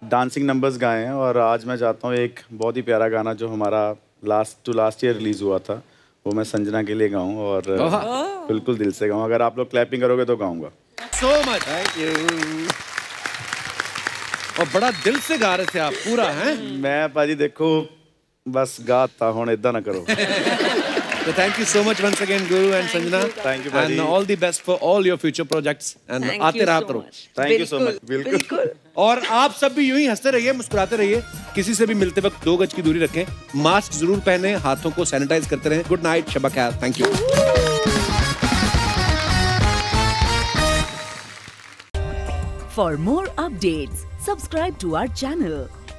डांसिंग नंबर्स गाए हैं और आज मैं चाहता हूँ एक बहुत ही प्यारा गाना जो हमारा last to last year release हुआ था। वो मैं संजना के लिए गाऊँ और बिल्कुल दिल से गाऊँ। अगर आप लोग क्लैपिंग करोगे तो गाऊँगा। सो मच थैंक यू और बड़ा दिल से गा रहे थे आप पूरा हैं? मैं पाजी देखो बस गाता हूँ इदा ना करो So thank you so much once again, Guru and thank Sanjana. You, Thank you, And all the best for all your future projects. And Thank आते रहा करो. Thank you so much. बिल्कुल। बिल्कुल। और आप सब भी यूँ ही हँसते रहिए मुस्कुराते रहिए किसी से भी मिलते वक्त दो गज की दूरी रखें मास्क ज़रूर पहने हाथों को सैनिटाइज करते रहें गुड नाइट शबा खैर thank you For more updates, subscribe to our channel,